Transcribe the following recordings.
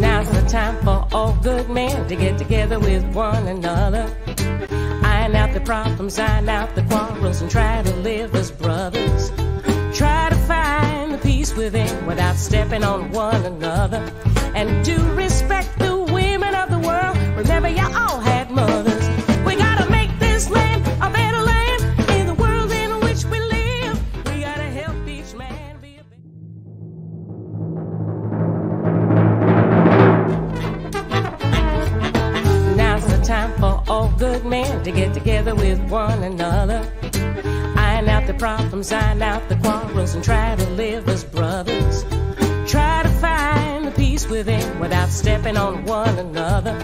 Now's the time for all good men to get together with one another. Iron out the problems, iron out the quarrels, and try to live as brothers. Try to find the peace within without stepping on one another. And do respect the women of the world. Remember, you all all had mothers. Time for all good men to get together with one another. Iron out the problems, iron out the quarrels, and try to live as brothers. Try to find the peace within without stepping on one another.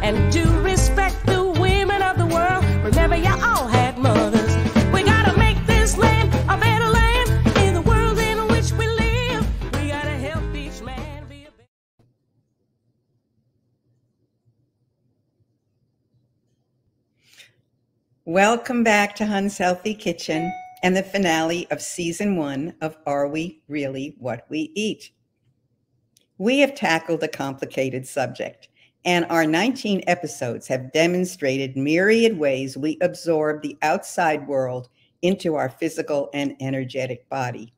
And do respect the women of the world. Remember, you all had mothers. Welcome back to Hon's Healthy Kitchen and the finale of season one of Are We Really What We Eat? We have tackled a complicated subject, and our 19 episodes have demonstrated myriad ways we absorb the outside world into our physical and energetic body.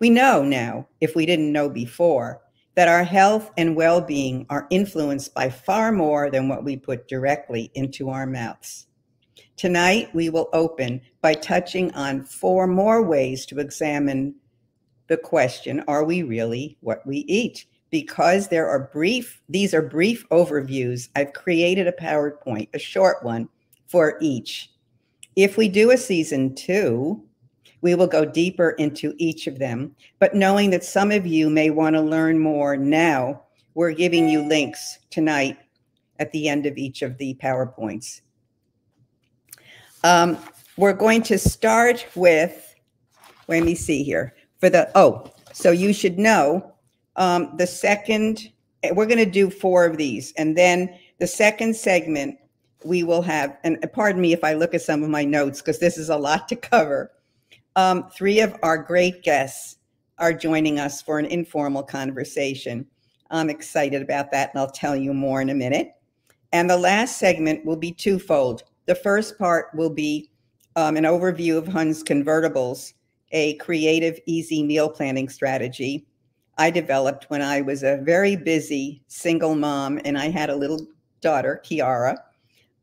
We know now, if we didn't know before, that our health and well being are influenced by far more than what we put directly into our mouths. Tonight, we will open by touching on four more ways to examine the question Are we really what we eat? Because there are brief, these are brief overviews. I've created a PowerPoint, a short one for each. If we do a season two, we will go deeper into each of them. But knowing that some of you may want to learn more now, we're giving you links tonight at the end of each of the PowerPoints. Um, we're going to start with, let me see here. For the, oh, so you should know um, the second, eh, we're going to do four of these. And then the second segment, we will have, and pardon me if I look at some of my notes because this is a lot to cover. Um, three of our great guests are joining us for an informal conversation. I'm excited about that, and I'll tell you more in a minute. And the last segment will be twofold. The first part will be um, an overview of Hon's convertibles, a creative, easy meal planning strategy I developed when I was a very busy single mom and I had a little daughter, Kiara,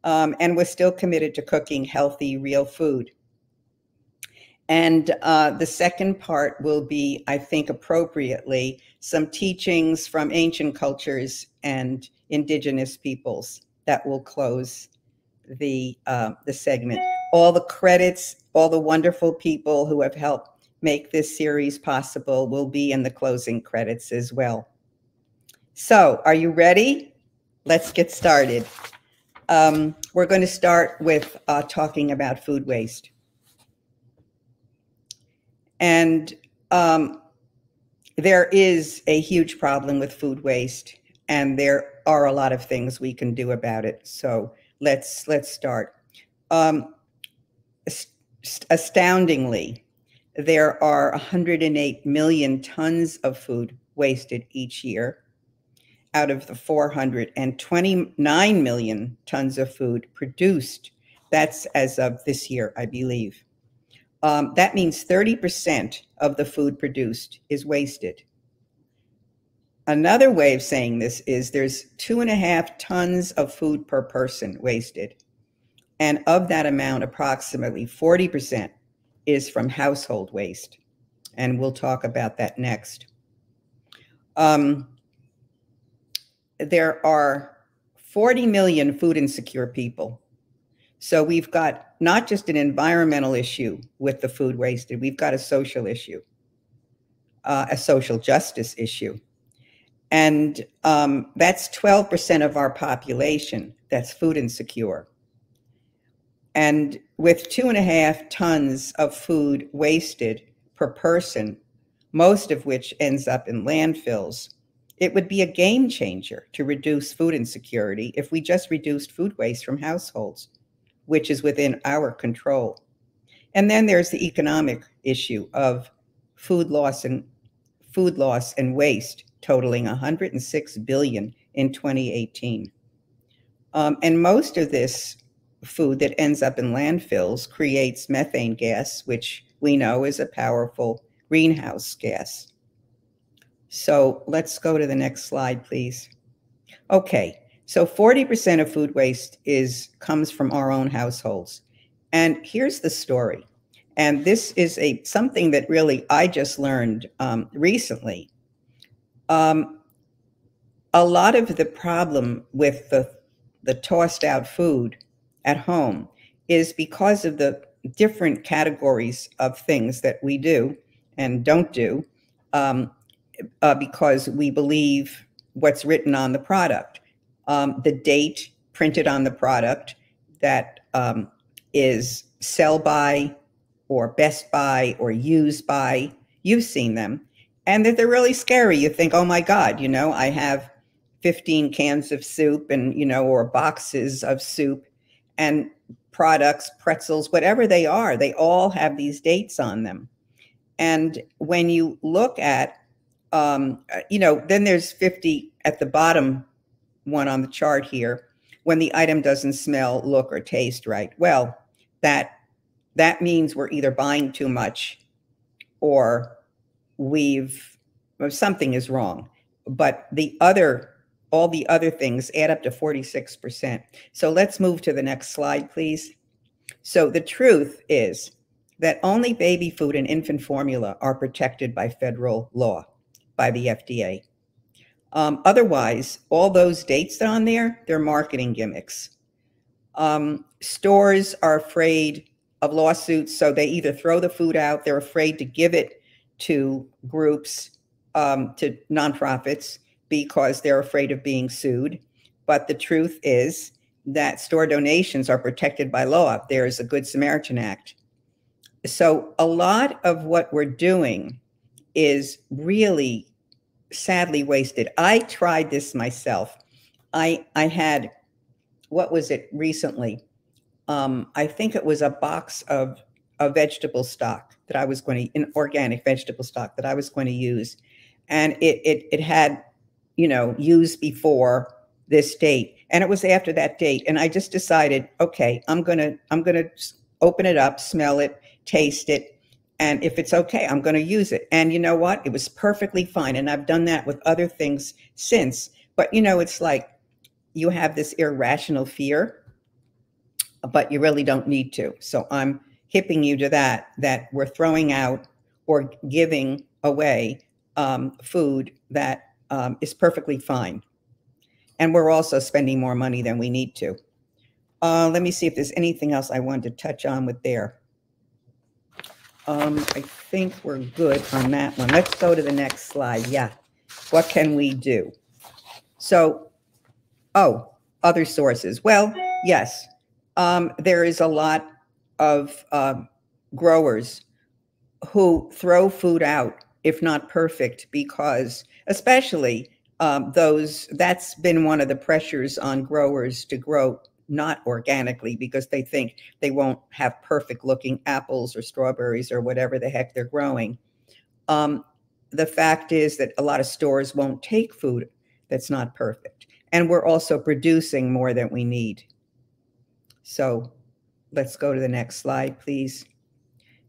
um, and was still committed to cooking healthy, real food. And uh, the second part will be, I think, appropriately, some teachings from ancient cultures and indigenous peoples that will close the uh, the segment. All the credits, all the wonderful people who have helped make this series possible will be in the closing credits as well. So, are you ready? Let's get started. Um, we're going to start with uh, talking about food waste. And um, there is a huge problem with food waste, and there are a lot of things we can do about it. So let's let's start. Um, astoundingly, there are 108 million tons of food wasted each year out of the 429 million tons of food produced. That's as of this year, I believe. Um, that means 30% of the food produced is wasted. Another way of saying this is there's two and a half tons of food per person wasted. And of that amount, approximately 40% is from household waste. And we'll talk about that next. Um, there are 40 million food insecure people. So we've got not just an environmental issue with the food wasted, we've got a social issue, uh, a social justice issue. And um, that's 12% of our population that's food insecure. And with two and a half tons of food wasted per person, most of which ends up in landfills, it would be a game changer to reduce food insecurity if we just reduced food waste from households, which is within our control. And then there's the economic issue of food loss and food loss and waste totaling 106 billion in 2018. Um, and most of this food that ends up in landfills creates methane gas, which we know is a powerful greenhouse gas. So let's go to the next slide, please. Okay, so 40% of food waste is comes from our own households. And here's the story. And this is a something that really I just learned um, recently. Um, a lot of the problem with the the tossed out food at home is because of the different categories of things that we do and don't do um, uh, because we believe what's written on the product. Um, the date printed on the product that um, is sell by or best by or used by, you've seen them, and that they're really scary. You think, oh my God, you know, I have 15 cans of soup and, you know, or boxes of soup and products, pretzels, whatever they are, they all have these dates on them. And when you look at, um, uh, you know, then there's 50 at the bottom one on the chart here when the item doesn't smell, look, or taste right. Well, that that means we're either buying too much or we've something is wrong. But the other all the other things add up to 46%. So let's move to the next slide, please. So the truth is that only baby food and infant formula are protected by federal law, by the FDA. Um, otherwise, all those dates on there, they're marketing gimmicks. Um, stores are afraid of lawsuits, so they either throw the food out, they're afraid to give it to groups, um, to nonprofits, because they're afraid of being sued. But the truth is that store donations are protected by law. There is a Good Samaritan Act. So a lot of what we're doing is really sadly wasted. I tried this myself. I I had what was it recently? Um, I think it was a box of a vegetable stock that I was going to, an organic vegetable stock that I was going to use, and it it it had you know, used before this date. And it was after that date. And I just decided, okay, I'm gonna, I'm gonna open it up, smell it, taste it. And if it's okay, I'm gonna use it. And you know what? It was perfectly fine. And I've done that with other things since. But you know, it's like you have this irrational fear, but you really don't need to. So I'm hipping you to that, that we're throwing out or giving away um, food that um, is perfectly fine. And we're also spending more money than we need to. Uh, let me see if there's anything else I wanted to touch on with there. Um, I think we're good on that one. Let's go to the next slide. Yeah. What can we do? So, oh, other sources. Well, yes, um, there is a lot of uh, growers who throw food out, if not perfect, because especially um, those that's been one of the pressures on growers to grow not organically because they think they won't have perfect looking apples or strawberries or whatever the heck they're growing. Um, the fact is that a lot of stores won't take food that's not perfect. And we're also producing more than we need. So let's go to the next slide, please.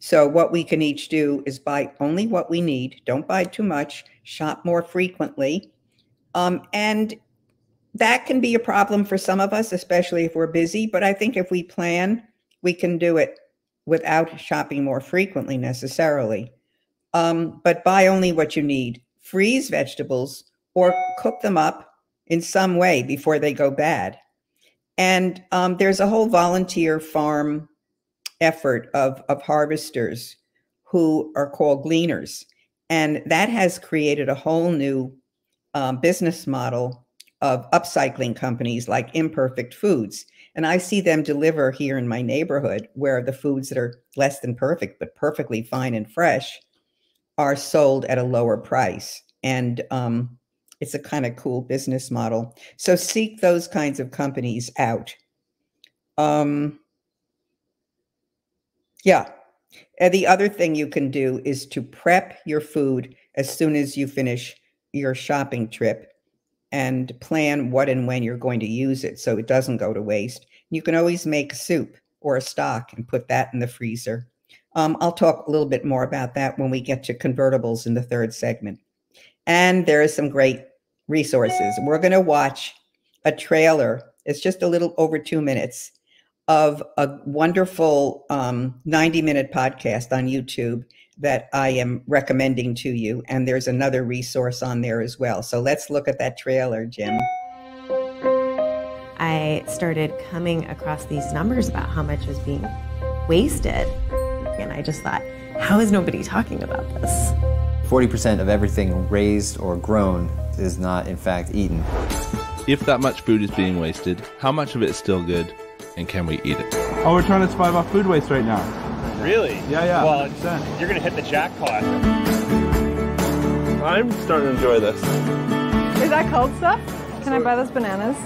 So, what we can each do is buy only what we need, don't buy too much, shop more frequently. Um, and that can be a problem for some of us, especially if we're busy. But I think if we plan, we can do it without shopping more frequently necessarily. Um, but buy only what you need. Freeze vegetables or cook them up in some way before they go bad. And um, there's a whole volunteer farm effort of, of harvesters who are called gleaners. And that has created a whole new um, business model of upcycling companies like Imperfect Foods. And I see them deliver here in my neighborhood where the foods that are less than perfect, but perfectly fine and fresh, are sold at a lower price. And um, it's a kind of cool business model. So seek those kinds of companies out. Um, yeah. And the other thing you can do is to prep your food as soon as you finish your shopping trip and plan what and when you're going to use it so it doesn't go to waste. You can always make soup or a stock and put that in the freezer. Um, I'll talk a little bit more about that when we get to convertibles in the third segment. And there are some great resources. We're going to watch a trailer. It's just a little over two minutes of a wonderful um, 90 minute podcast on YouTube that I am recommending to you. And there's another resource on there as well. So let's look at that trailer, Jim. I started coming across these numbers about how much was being wasted. And I just thought, how is nobody talking about this? 40% of everything raised or grown is not, in fact, eaten. If that much food is being wasted, how much of it is still good, and can we eat it? Oh, we're trying to survive off food waste right now. Really? Yeah, yeah. Well, 100%. you're gonna hit the jackpot. I'm starting to enjoy this. Is that cold stuff? Can I buy those bananas?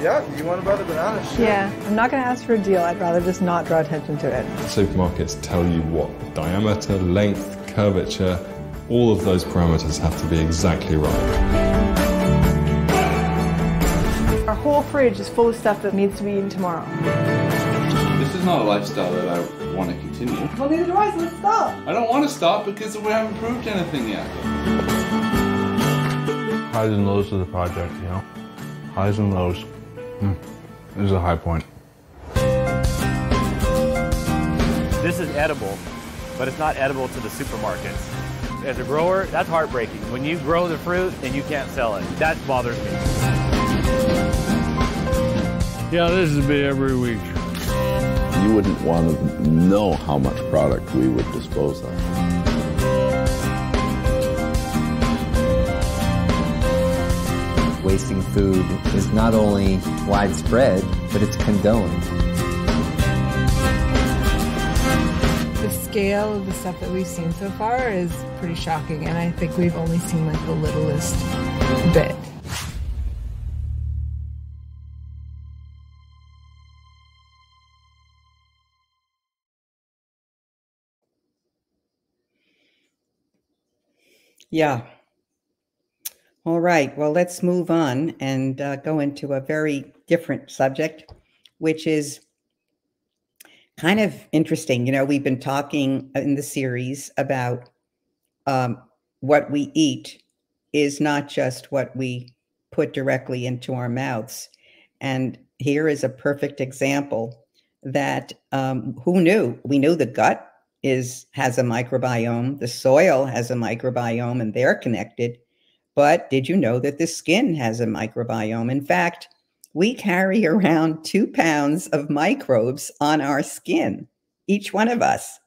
Yeah, you want to buy the bananas? Yeah. I'm not going to ask for a deal. I'd rather just not draw attention to it. Supermarkets tell you what diameter, length, curvature, all of those parameters have to be exactly right. Our whole fridge is full of stuff that needs to be eaten tomorrow. This is not a lifestyle that I want to continue. Well, neither do I, so let's stop. I don't want to stop because we haven't proved anything yet. Highs and lows of the project, you know? Highs and lows. Hmm. This is a high point. This is edible, but it's not edible to the supermarkets. As a grower, that's heartbreaking. When you grow the fruit and you can't sell it, that bothers me. Yeah, this would be every week. You wouldn't want to know how much product we would dispose of. Wasting food is not only widespread, but it's condoned. Scale of the stuff that we've seen so far is pretty shocking, and I think we've only seen like the littlest bit. Yeah. All right. Well, let's move on and uh, go into a very different subject, which is kind of interesting. You know, we've been talking in the series about um, what we eat is not just what we put directly into our mouths. And here is a perfect example that um, who knew? We knew the gut is has a microbiome, the soil has a microbiome, and they're connected. But did you know that the skin has a microbiome? In fact, we carry around two pounds of microbes on our skin, each one of us.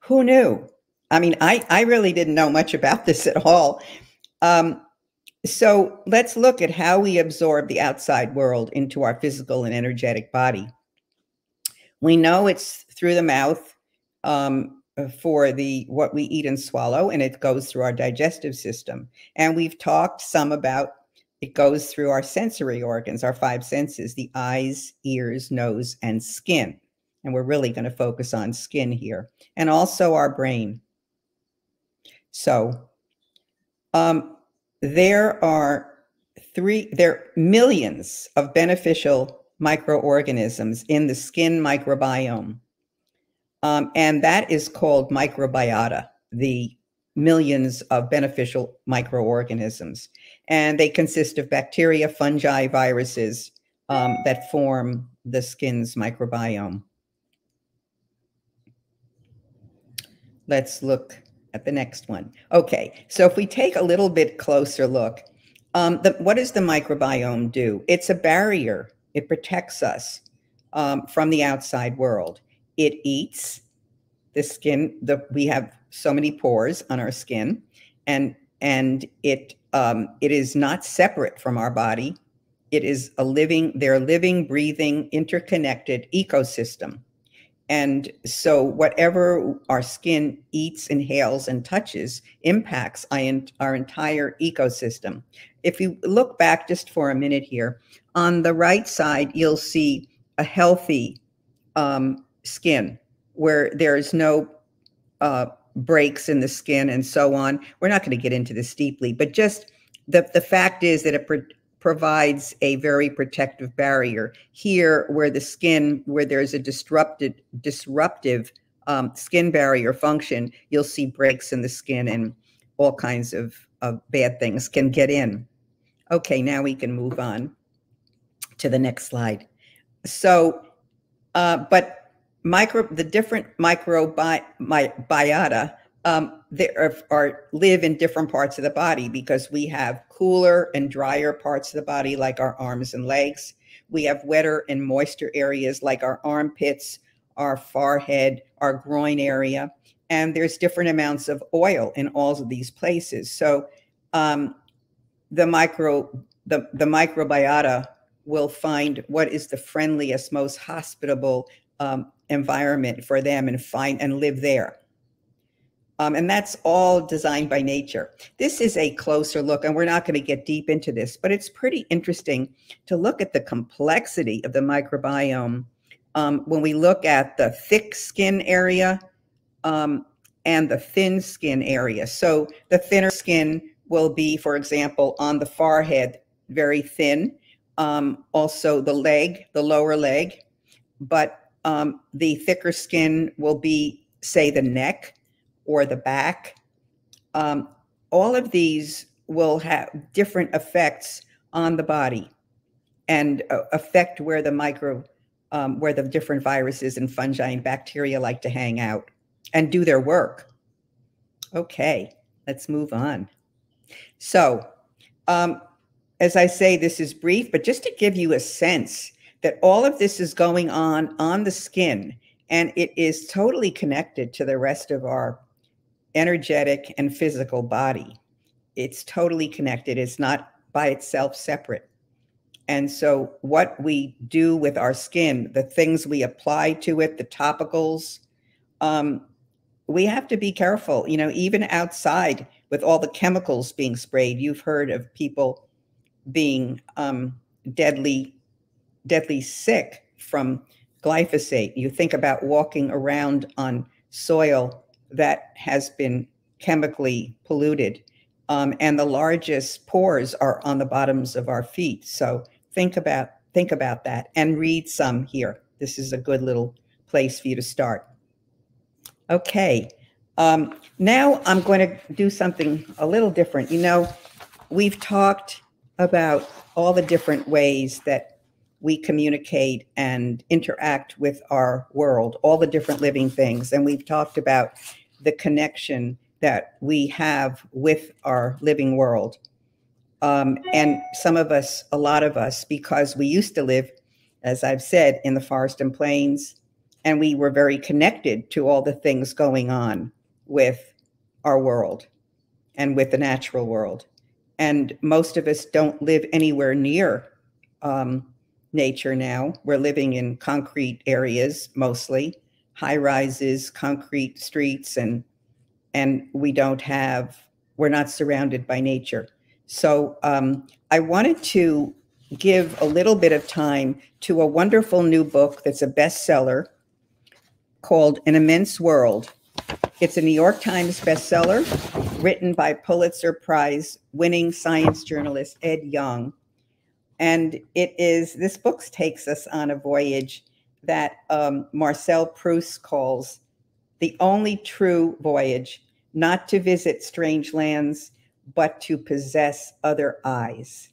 Who knew? I mean, I, I really didn't know much about this at all. Um, so let's look at how we absorb the outside world into our physical and energetic body. We know it's through the mouth um, for the what we eat and swallow, and it goes through our digestive system. And we've talked some about it goes through our sensory organs, our five senses: the eyes, ears, nose, and skin. And we're really going to focus on skin here, and also our brain. So, um, there are three, there are millions of beneficial microorganisms in the skin microbiome. Um, and that is called microbiota, the millions of beneficial microorganisms. And they consist of bacteria, fungi, viruses um, that form the skin's microbiome. Let's look at the next one. Okay, so if we take a little bit closer look, um, the, what does the microbiome do? It's a barrier. It protects us um, from the outside world. It eats the skin. The we have so many pores on our skin, and and it um, it is not separate from our body. It is a living. They're living, breathing, interconnected ecosystem. And so, whatever our skin eats, inhales, and touches impacts our entire ecosystem. If you look back just for a minute here, on the right side, you'll see a healthy um, skin where there is no uh, breaks in the skin and so on. We're not going to get into this deeply, but just the, the fact is that it pro- provides a very protective barrier. Here, where the skin, where there's a disrupted, disruptive um, skin barrier function, you'll see breaks in the skin and all kinds of, of bad things can get in. Okay, now we can move on to the next slide. So, uh, but micro, the different microbiota um, there are, are, live in different parts of the body because we have cooler and drier parts of the body like our arms and legs. We have wetter and moister areas like our armpits, our forehead, our groin area, and there's different amounts of oil in all of these places. So um, the micro the, the microbiota will find what is the friendliest, most hospitable um, environment for them and find and live there. Um, and that's all designed by nature. This is a closer look, and we're not going to get deep into this, but it's pretty interesting to look at the complexity of the microbiome um, when we look at the thick skin area um, and the thin skin area. So the thinner skin will be, for example, on the forehead, very thin. Um, also, the leg, the lower leg, but um, the thicker skin will be, say, the neck or the back. Um, all of these will have different effects on the body and uh, affect where the micro, um, where the different viruses and fungi and bacteria like to hang out and do their work. Okay, let's move on. So, um, as I say, this is brief, but just to give you a sense that all of this is going on on the skin and it is totally connected to the rest of our energetic and physical body. It's totally connected. It's not by itself separate. And so, what we do with our skin, the things we apply to it, the topicals, um, we have to be careful. You know, even outside with all the chemicals being sprayed, you've heard of people being um, deadly, deadly sick from glyphosate. You think about walking around on soil that has been chemically polluted. Um, and the largest pores are on the bottoms of our feet. So think about think about that and read some here. This is a good little place for you to start. Okay, um, now I'm going to do something a little different. You know, we've talked about all the different ways that we communicate and interact with our world, all the different living things. And we've talked about the connection that we have with our living world. Um, and some of us, a lot of us, because we used to live, as I've said, in the forest and plains, and we were very connected to all the things going on with our world and with the natural world. And most of us don't live anywhere near um, nature now. We're living in concrete areas mostly, high rises, concrete streets, and and we don't have we're not surrounded by nature. So um, I wanted to give a little bit of time to a wonderful new book that's a bestseller called An Immense World. It's a New York Times bestseller written by Pulitzer Prize winning science journalist Ed Yong. And it is, this book takes us on a voyage that um, Marcel Proust calls the only true voyage, not to visit strange lands, but to possess other eyes.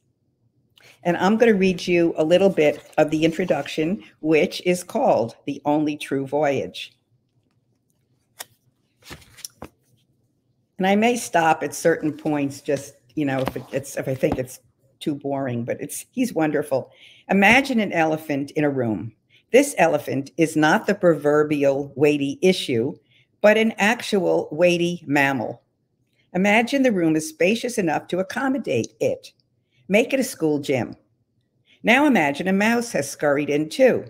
And I'm going to read you a little bit of the introduction, which is called The Only True Voyage. And I may stop at certain points, just, you know, if it's, if I think it's too boring, but it's, he's wonderful. Imagine an elephant in a room. This elephant is not the proverbial weighty issue, but an actual weighty mammal. Imagine the room is spacious enough to accommodate it. Make it a school gym. Now imagine a mouse has scurried in too.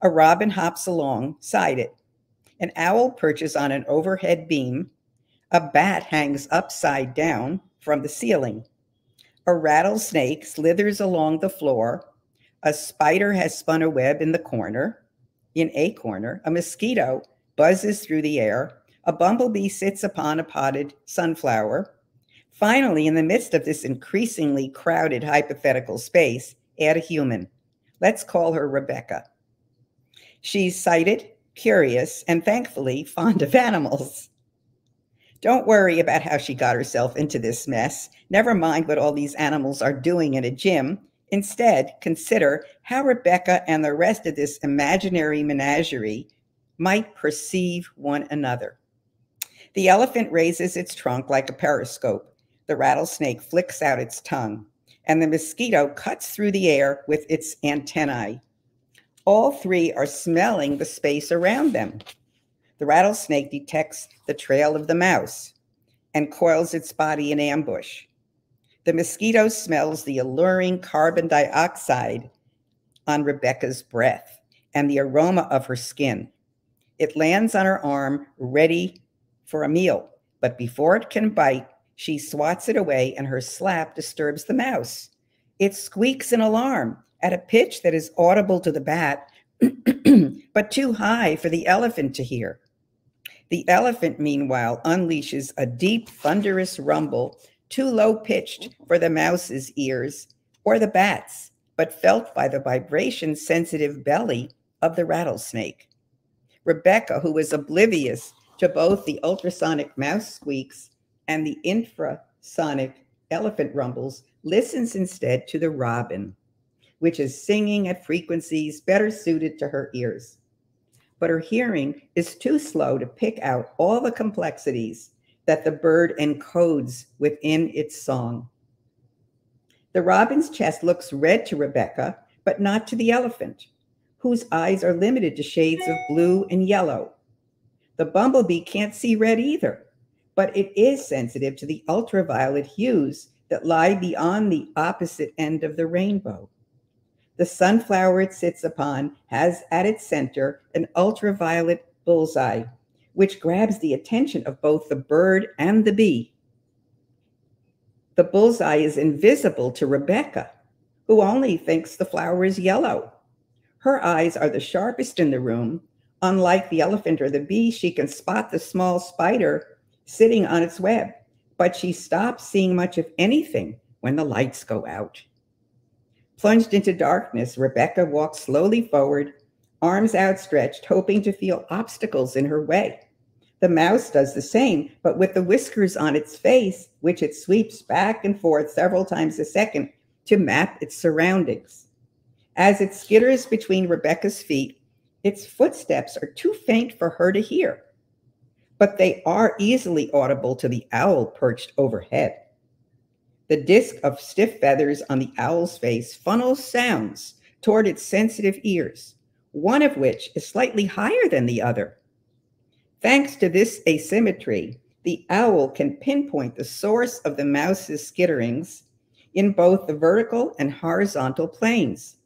A robin hops alongside it. An owl perches on an overhead beam. A bat hangs upside down from the ceiling. A rattlesnake slithers along the floor. A spider has spun a web in the corner, in a corner. A mosquito buzzes through the air. A bumblebee sits upon a potted sunflower. Finally, in the midst of this increasingly crowded hypothetical space, add a human. Let's call her Rebecca. She's sighted, curious, and thankfully fond of animals. Don't worry about how she got herself into this mess. Never mind what all these animals are doing in a gym. Instead, consider how Rebecca and the rest of this imaginary menagerie might perceive one another. The elephant raises its trunk like a periscope. The rattlesnake flicks out its tongue, and the mosquito cuts through the air with its antennae. All three are smelling the space around them. The rattlesnake detects the trail of the mouse and coils its body in ambush. The mosquito smells the alluring carbon dioxide on Rebecca's breath and the aroma of her skin. It lands on her arm, ready for a meal, but before it can bite, she swats it away and her slap disturbs the mouse. It squeaks in alarm at a pitch that is audible to the bat, but too high for the elephant to hear. The elephant, meanwhile, unleashes a deep, thunderous rumble, too low pitched mm-hmm. for the mouse's ears or the bat's, but felt by the vibration sensitive belly of the rattlesnake. Rebecca, who was oblivious to both the ultrasonic mouse squeaks and the infrasonic elephant rumbles, listens instead to the robin, which is singing at frequencies better suited to her ears but her hearing is too slow to pick out all the complexities that the bird encodes within its song. The robin's chest looks red to Rebecca, but not to the elephant, whose eyes are limited to shades of blue and yellow. The bumblebee can't see red either, but it is sensitive to the ultraviolet hues that lie beyond the opposite end of the rainbow. The sunflower it sits upon has at its center an ultraviolet bullseye, which grabs the attention of both the bird and the bee. The bullseye is invisible to Rebecca, who only thinks the flower is yellow. Her eyes are the sharpest in the room. Unlike the elephant or the bee, she can spot the small spider sitting on its web, but she stops seeing much of anything when the lights go out. Plunged into darkness, Rebecca walked slowly forward, arms outstretched, hoping to feel obstacles in her way. The mouse does the same, but with the whiskers on its face, which it sweeps back and forth several times a second to map its surroundings. As it skitters between Rebecca's feet, its footsteps are too faint for her to hear, but they are easily audible to the owl perched overhead. The disc of stiff feathers on the owl's face funnels sounds toward its sensitive ears, one of which is slightly higher than the other. Thanks to this asymmetry, the owl can pinpoint the source of the mouse's skitterings in both the vertical and horizontal planes.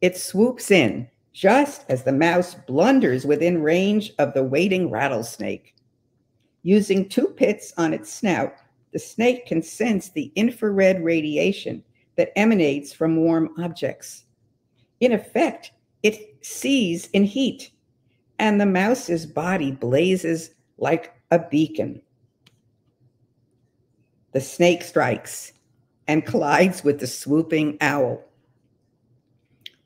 It swoops in just as the mouse blunders within range of the waiting rattlesnake. Using two pits on its snout, the snake can sense the infrared radiation that emanates from warm objects. In effect, it sees in heat, and the mouse's body blazes like a beacon. The snake strikes and collides with the swooping owl.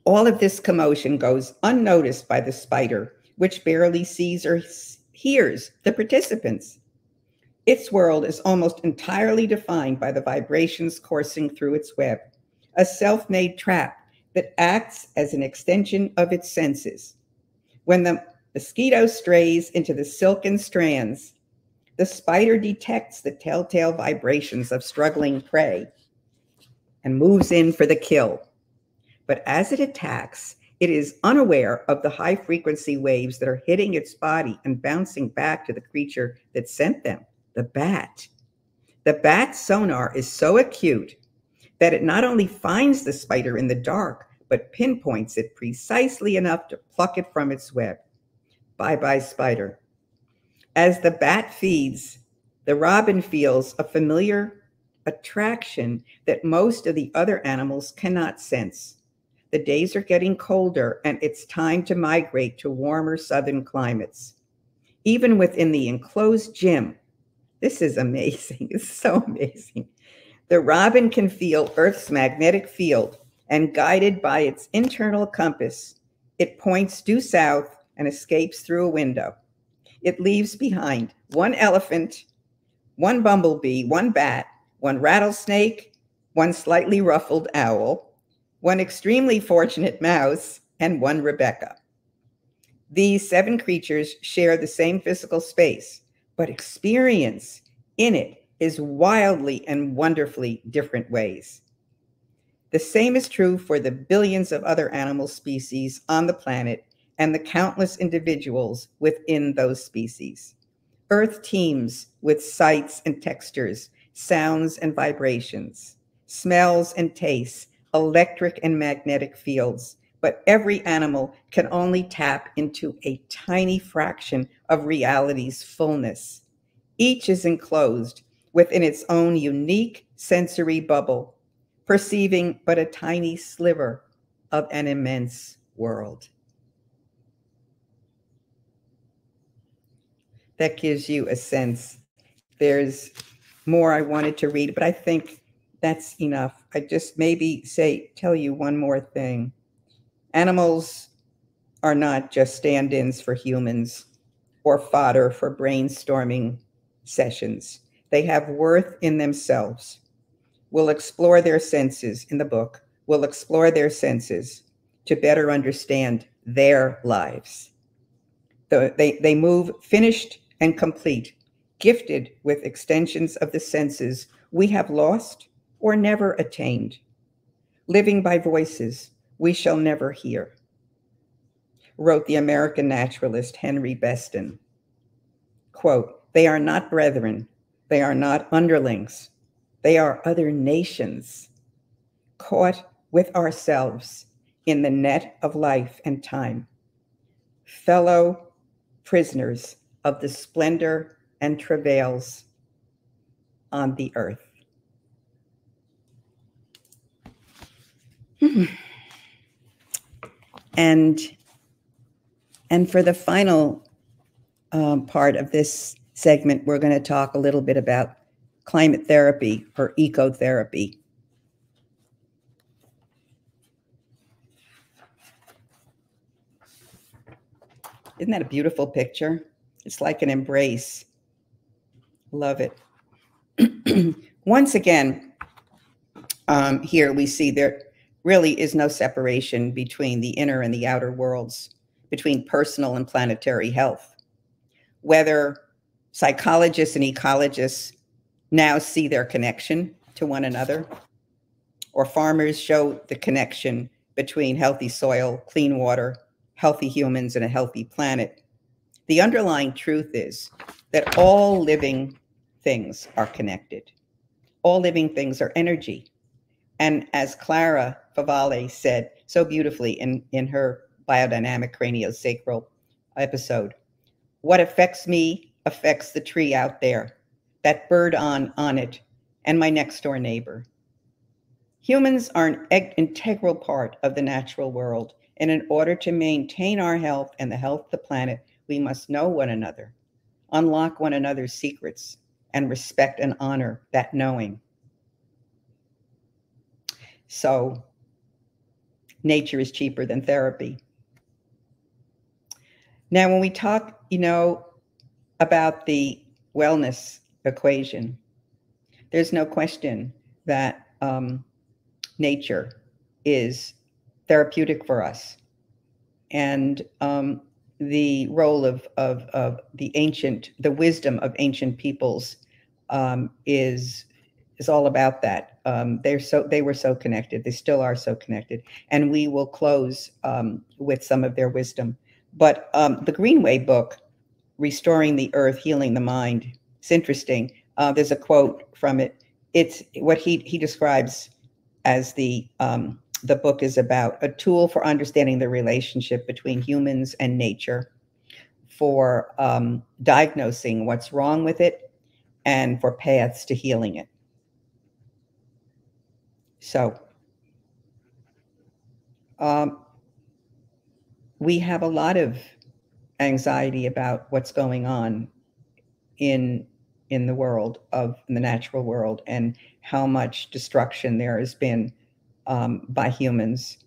All of this commotion goes unnoticed by the spider, which barely sees or hears the participants. Its world is almost entirely defined by the vibrations coursing through its web, a self made trap that acts as an extension of its senses. When the mosquito strays into the silken strands, the spider detects the telltale vibrations of struggling prey and moves in for the kill. But as it attacks, it is unaware of the high frequency waves that are hitting its body and bouncing back to the creature that sent them the bat. The bat's sonar is so acute that it not only finds the spider in the dark, but pinpoints it precisely enough to pluck it from its web. Bye bye, spider. As the bat feeds, the robin feels a familiar attraction that most of the other animals cannot sense. The days are getting colder, and it's time to migrate to warmer southern climates. Even within the enclosed gym, this is amazing. It's so amazing. The robin can feel Earth's magnetic field, and guided by its internal compass, it points due south and escapes through a window. It leaves behind one elephant, one bumblebee, one bat, one rattlesnake, one slightly ruffled owl, one extremely fortunate mouse, and one Rebecca. These seven creatures share the same physical space, but experience in it is wildly and wonderfully different ways. The same is true for the billions of other animal species on the planet and the countless individuals within those species. Earth teems with sights and textures, sounds and vibrations, smells and tastes, electric and magnetic fields, but every animal can only tap into a tiny fraction of reality's fullness. Each is enclosed within its own unique sensory bubble, perceiving but a tiny sliver of an immense world. That gives you a sense. There's more I wanted to read, but I think that's enough. I just maybe say, tell you one more thing. Animals are not just stand ins for humans or fodder for brainstorming sessions. They have worth in themselves. We'll explore their senses in the book. We'll explore their senses to better understand their lives. The, they, they move finished and complete, gifted with extensions of the senses we have lost or never attained, living by voices we shall never hear, wrote the American naturalist Henry Beston. Quote, they are not brethren, they are not underlings. They are other nations caught with ourselves in the net of life and time, fellow prisoners of the splendor and travails on the earth. Hmm. And and for the final um, part of this segment, we're going to talk a little bit about climate therapy or ecotherapy. Isn't that a beautiful picture? It's like an embrace. Love it. Once again, um, here we see there really is no separation between the inner and the outer worlds, between personal and planetary health. Whether psychologists and ecologists now see their connection to one another, or farmers show the connection between healthy soil, clean water, healthy humans, and a healthy planet. The underlying truth is that all living things are connected. All living things are energy. And as Clara Favale said so beautifully in, in her biodynamic craniosacral episode, what affects me affects the tree out there, that bird on on it, and my next door neighbor. Humans are an eg- integral part of the natural world, and in order to maintain our health and the health of the planet, we must know one another, unlock one another's secrets, and respect and honor that knowing. So, nature is cheaper than therapy. Now, when we talk, you know, about the wellness equation. There's no question that um, nature is therapeutic for us. And um, the role of, of, of the ancient, the wisdom of ancient peoples um, is is all about that. Um, they're so they were so connected. They still are so connected, and we will close um, with some of their wisdom. But um, the Greenway book restoring the earth, healing the mind. It's interesting. Uh, there's a quote from it. It's what he he describes as the um, the book is about a tool for understanding the relationship between humans and nature, for um, diagnosing what's wrong with it, and for paths to healing it. So um, we have a lot of anxiety about what's going on in in the world of the natural world and how much destruction there has been um, by humans.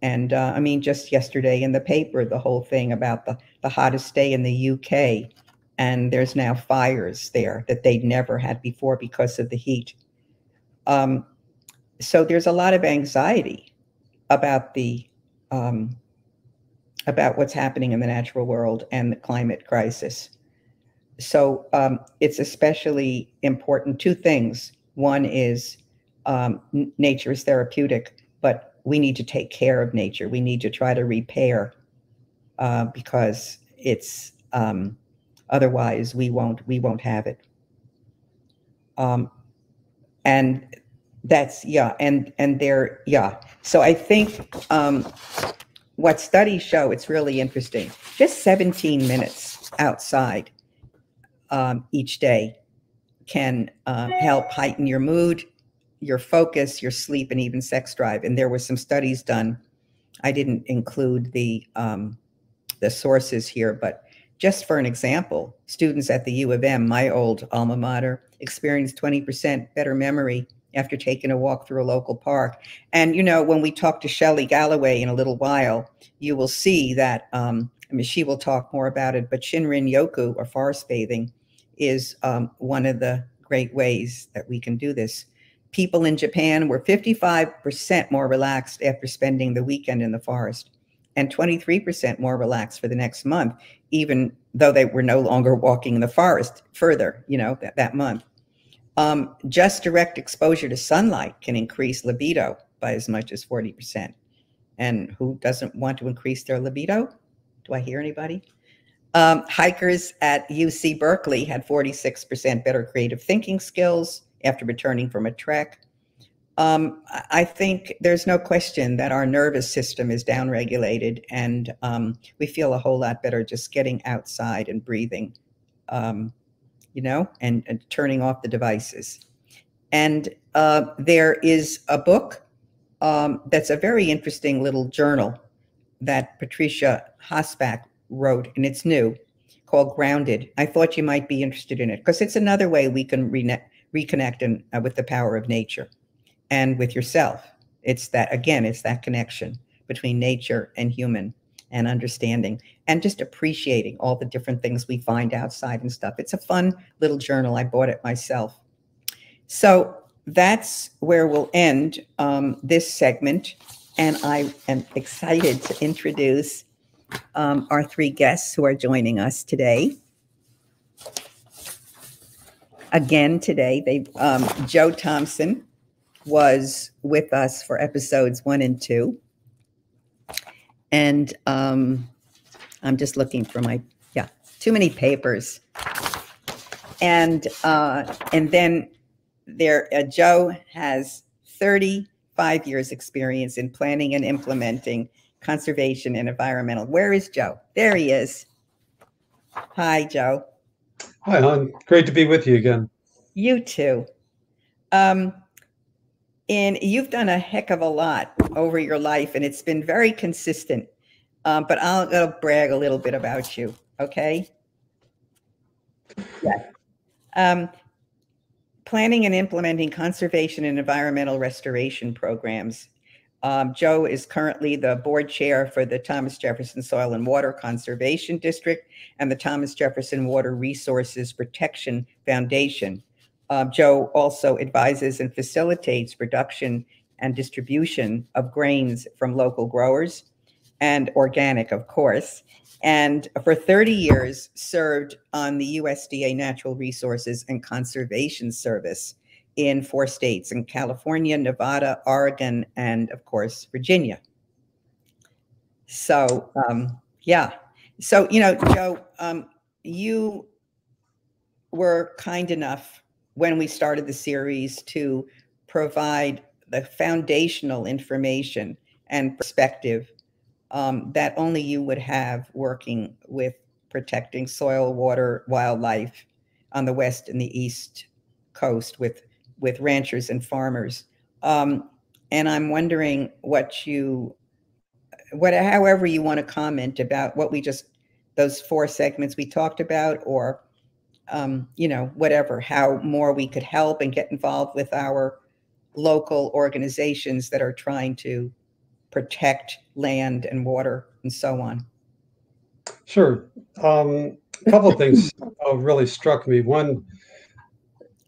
And uh, I mean, just yesterday in the paper, the whole thing about the, the hottest day in the UK, and there's now fires there that they'd never had before because of the heat. Um, so there's a lot of anxiety about the um, about what's happening in the natural world and the climate crisis. So um, it's especially important. Two things. One is um, nature is therapeutic, but we need to take care of nature. We need to try to repair uh, because it's um, otherwise we won't we won't have it. Um, and that's yeah, and and there yeah. So I think um, what studies show, it's really interesting. Just 17 minutes outside um, each day can uh, help heighten your mood, your focus, your sleep, and even sex drive. And there were some studies done. I didn't include the um, the sources here, but just for an example, students at the U of M, my old alma mater, experienced 20% better memory after taking a walk through a local park. And, you know, when we talk to Shelley Galloway in a little while, you will see that, um, I mean, she will talk more about it, but Shinrin Yoku or forest bathing is um, one of the great ways that we can do this. People in Japan were 55% more relaxed after spending the weekend in the forest and 23% more relaxed for the next month, even though they were no longer walking in the forest further, you know, that, that month. Um, just direct exposure to sunlight can increase libido by as much as 40%. And who doesn't want to increase their libido? Do I hear anybody? Um, hikers at UC Berkeley had 46% better creative thinking skills after returning from a trek. Um, I think there's no question that our nervous system is downregulated, and um, we feel a whole lot better just getting outside and breathing um, you know, and, and turning off the devices. And uh, there is a book um, that's a very interesting little journal that Patricia Hosbach wrote, and it's new, called Grounded. I thought you might be interested in it because it's another way we can re- reconnect in, uh, with the power of nature and with yourself. It's that, again, it's that connection between nature and human and understanding and just appreciating all the different things we find outside and stuff. It's a fun little journal. I bought it myself. So that's where we'll end um, this segment. And I am excited to introduce um, our three guests who are joining us today. Again, today, they um, Joe Thompson was with us for episodes one and two and um, I'm just looking for my yeah too many papers, and uh, and then there uh, Joe has 35 years experience in planning and implementing conservation and environmental. Where is Joe? There he is. Hi, Joe. Hi, hon. Great to be with you again. You too. Um, and you've done a heck of a lot over your life, and it's been very consistent. Um, but I'll, I'll brag a little bit about you, okay? Yes. Um, planning and implementing conservation and environmental restoration programs. Um, Joe is currently the board chair for the Thomas Jefferson Soil and Water Conservation District and the Thomas Jefferson Water Resources Protection Foundation. Uh, Joe also advises and facilitates production and distribution of grains from local growers and organic, of course. And for 30 years, served on the USDA Natural Resources and Conservation Service in four states in California, Nevada, Oregon, and of course, Virginia. So, um, yeah. So, you know, Joe, um, you were kind enough when we started the series to provide the foundational information and perspective um, that only you would have working with protecting soil, water, wildlife on the west and the east coast with with ranchers and farmers. Um, and I'm wondering what you, what, however you want to comment about what we just those four segments we talked about, or um, you know, whatever, how more we could help and get involved with our local organizations that are trying to protect land and water and so on. Sure. Um, a couple of things uh, really struck me. One,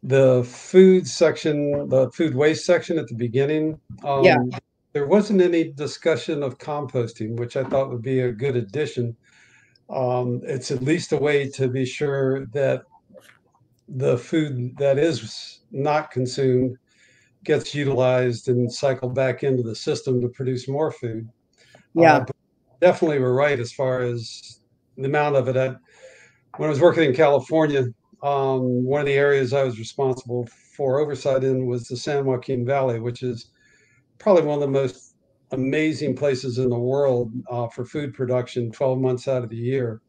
the food section, the food waste section at the beginning. Um, Yeah. There wasn't any discussion of composting, which I thought would be a good addition. Um, it's at least a way to be sure that the food that is not consumed gets utilized and cycled back into the system to produce more food. Yeah. Uh, definitely were right as far as the amount of it. I, when I was working in California, um, one of the areas I was responsible for oversight in was the San Joaquin Valley, which is probably one of the most amazing places in the world uh, for food production 12 months out of the year.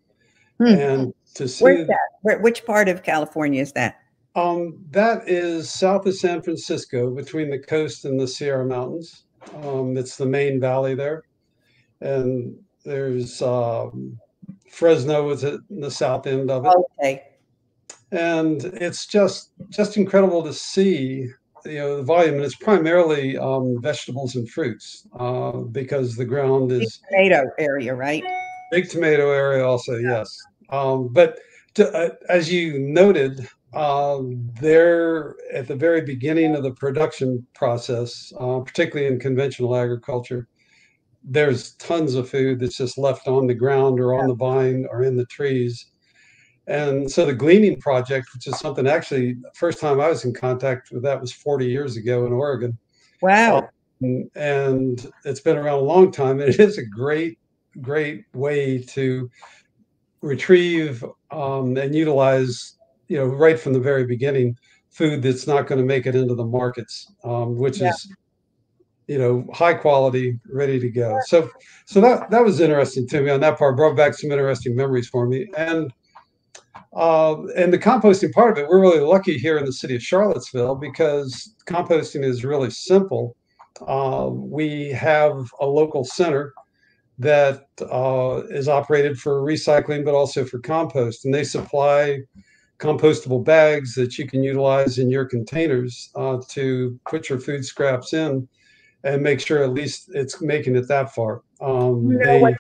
Hmm. And to see Where's that? Where, which part of California is that? um, that is south of San Francisco, between the coast and the Sierra Mountains. Um, it's the main valley there, and there's um, Fresno is at the south end of it. Okay. And it's just just incredible to see, you know, the volume, and it's primarily um, vegetables and fruits uh, because the ground is Tomato area, right? Big tomato area also, yes. Um, but to, uh, as you noted, um, they're at the very beginning of the production process, uh, particularly in conventional agriculture. There's tons of food that's just left on the ground or on the vine or in the trees. And so the gleaning project, which is something actually, first time I was in contact with that was 40 years ago in Oregon. Wow. Um, and it's been around a long time. And it is a great, great way to retrieve um, and utilize, you know, right from the very beginning, food that's not going to make it into the markets, um, which Yeah. is, you know, high quality, ready to go. So, so that that was interesting to me on that part. Brought back some interesting memories for me, and uh, and the composting part of it, we're really lucky here in the city of Charlottesville because composting is really simple. Uh, we have a local center that uh, is operated for recycling, but also for compost, and they supply compostable bags that you can utilize in your containers uh, to put your food scraps in and make sure at least it's making it that far. Um, Do you know they- the-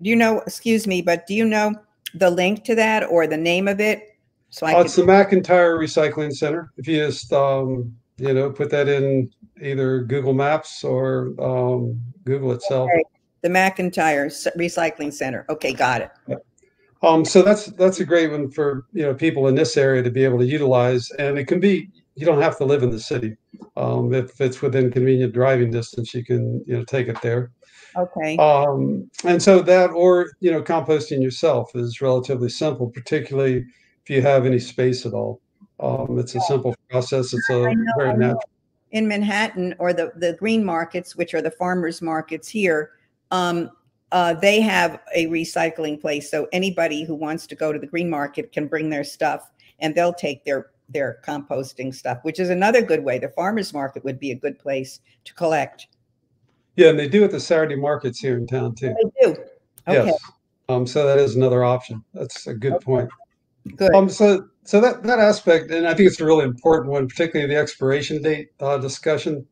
do you know, excuse me, but do you know the link to that or the name of it? So I Oh, it's the McIntyre Recycling Center. If you just um, you know put that in either Google Maps or um, Google itself. okay, the McIntyre Recycling Center. Okay, got it. Um, so that's that's a great one for you know people in this area to be able to utilize, and it can be you don't have to live in the city. Um, if it's within convenient driving distance, you can you know take it there. Okay. Um, and so that, or you know, composting yourself is relatively simple, particularly if you have any space at all. Um, it's a simple process. It's a know, very natural. in Manhattan or the, the green markets, which are the farmers markets here, um, uh, they have a recycling place. So anybody who wants to go to the green market can bring their stuff and they'll take their, their composting stuff, which is another good way. The farmers market would be a good place to collect. Yeah, and they do at the Saturday markets here in town too. They do. Okay. Yes. Um, so that is another option. That's a good point. Good. Um, so so that that aspect, and I think it's a really important one, particularly the expiration date uh, discussion.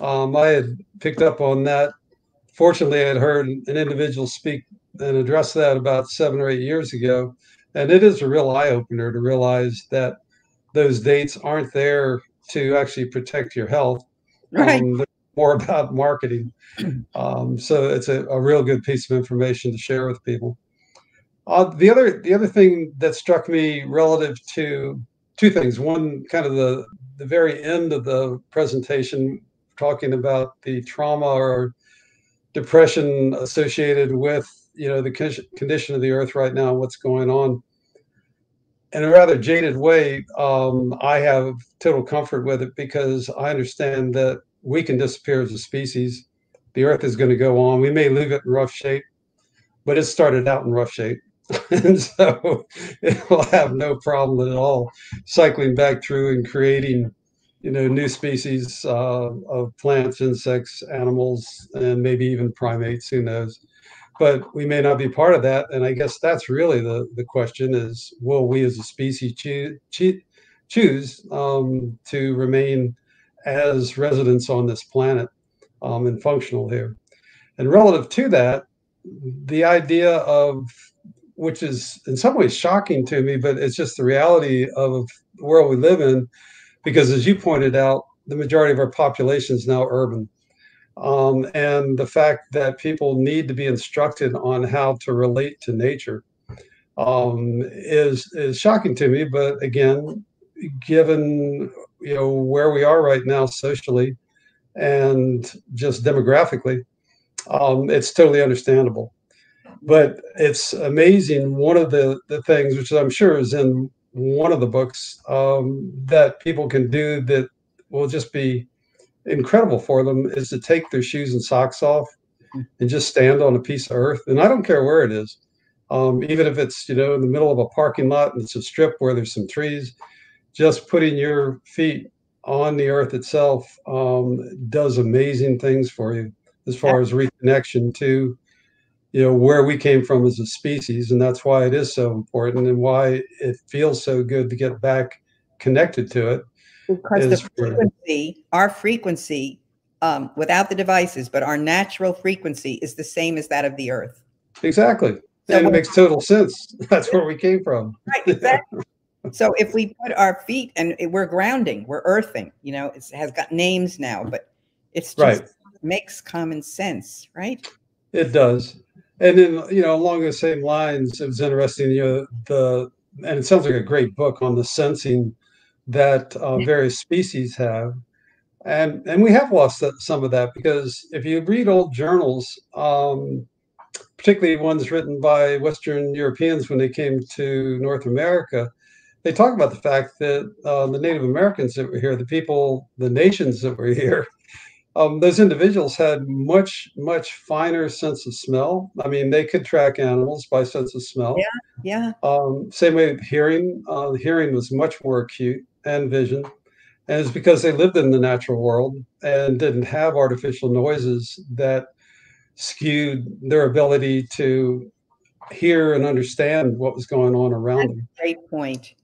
Um, I had picked up on that. Fortunately, I had heard an individual speak and address that about seven or eight years ago, and it is a real eye opener to realize that those dates aren't there to actually protect your health. Right. Um, more about marketing. Um, so it's a, a real good piece of information to share with people. Uh, the other the other thing that struck me relative to two things. One, kind of the the very end of the presentation, talking about the trauma or depression associated with you know the condition of the earth right now, and what's going on. In a rather jaded way, um, I have total comfort with it because I understand that we can disappear as a species. The earth is going to go on. We may leave it in rough shape, but it started out in rough shape. and so it will have no problem at all cycling back through and creating you know new species uh, of plants insects animals and maybe even primates who knows but we may not be part of that. And I guess that's really the the question: is will we as a species choose choose, choose um, to remain as residents on this planet um, and functional here? And relative to that, the idea of which is in some ways shocking to me, but it's just the reality of the world we live in. Because as you pointed out, the majority of our population is now urban. Um, and the fact that people need to be instructed on how to relate to nature um, is is shocking to me. But again, given you know where we are right now socially and just demographically, um, it's totally understandable. But it's amazing. One of the the things, which I'm sure is in one of the books, um, that people can do that will just be incredible for them is to take their shoes and socks off and just stand on a piece of earth. And I don't care where it is, um, even if it's you know in the middle of a parking lot and it's a strip where there's some trees. Just putting your feet on the earth itself um, does amazing things for you as far as reconnection to you know where we came from as a species and that's why it is so important and why it feels so good to get back connected to it because the frequency, our frequency, um, without the devices, but our natural frequency is the same as that of the Earth. Exactly. So and it makes total sense. That's where we came from. Right. Exactly. so if we put our feet and we're grounding, we're earthing. You know, it has got names now, but it's just right. makes common sense, right? It does. And then you know, along the same lines, it was interesting. You know, the and it sounds like a great book on the sensing that uh, various species have. And, and we have lost that, some of that because if you read old journals, um, particularly ones written by Western Europeans when they came to North America, they talk about the fact that uh, the Native Americans that were here, the people, the nations that were here, um, those individuals had much, much finer sense of smell. I mean, they could track animals by sense of smell. Yeah, yeah. Um, same way with hearing. Uh, hearing was much more acute and vision. And it's because they lived in the natural world and didn't have artificial noises that skewed their ability to hear and understand what was going on around them. Great point.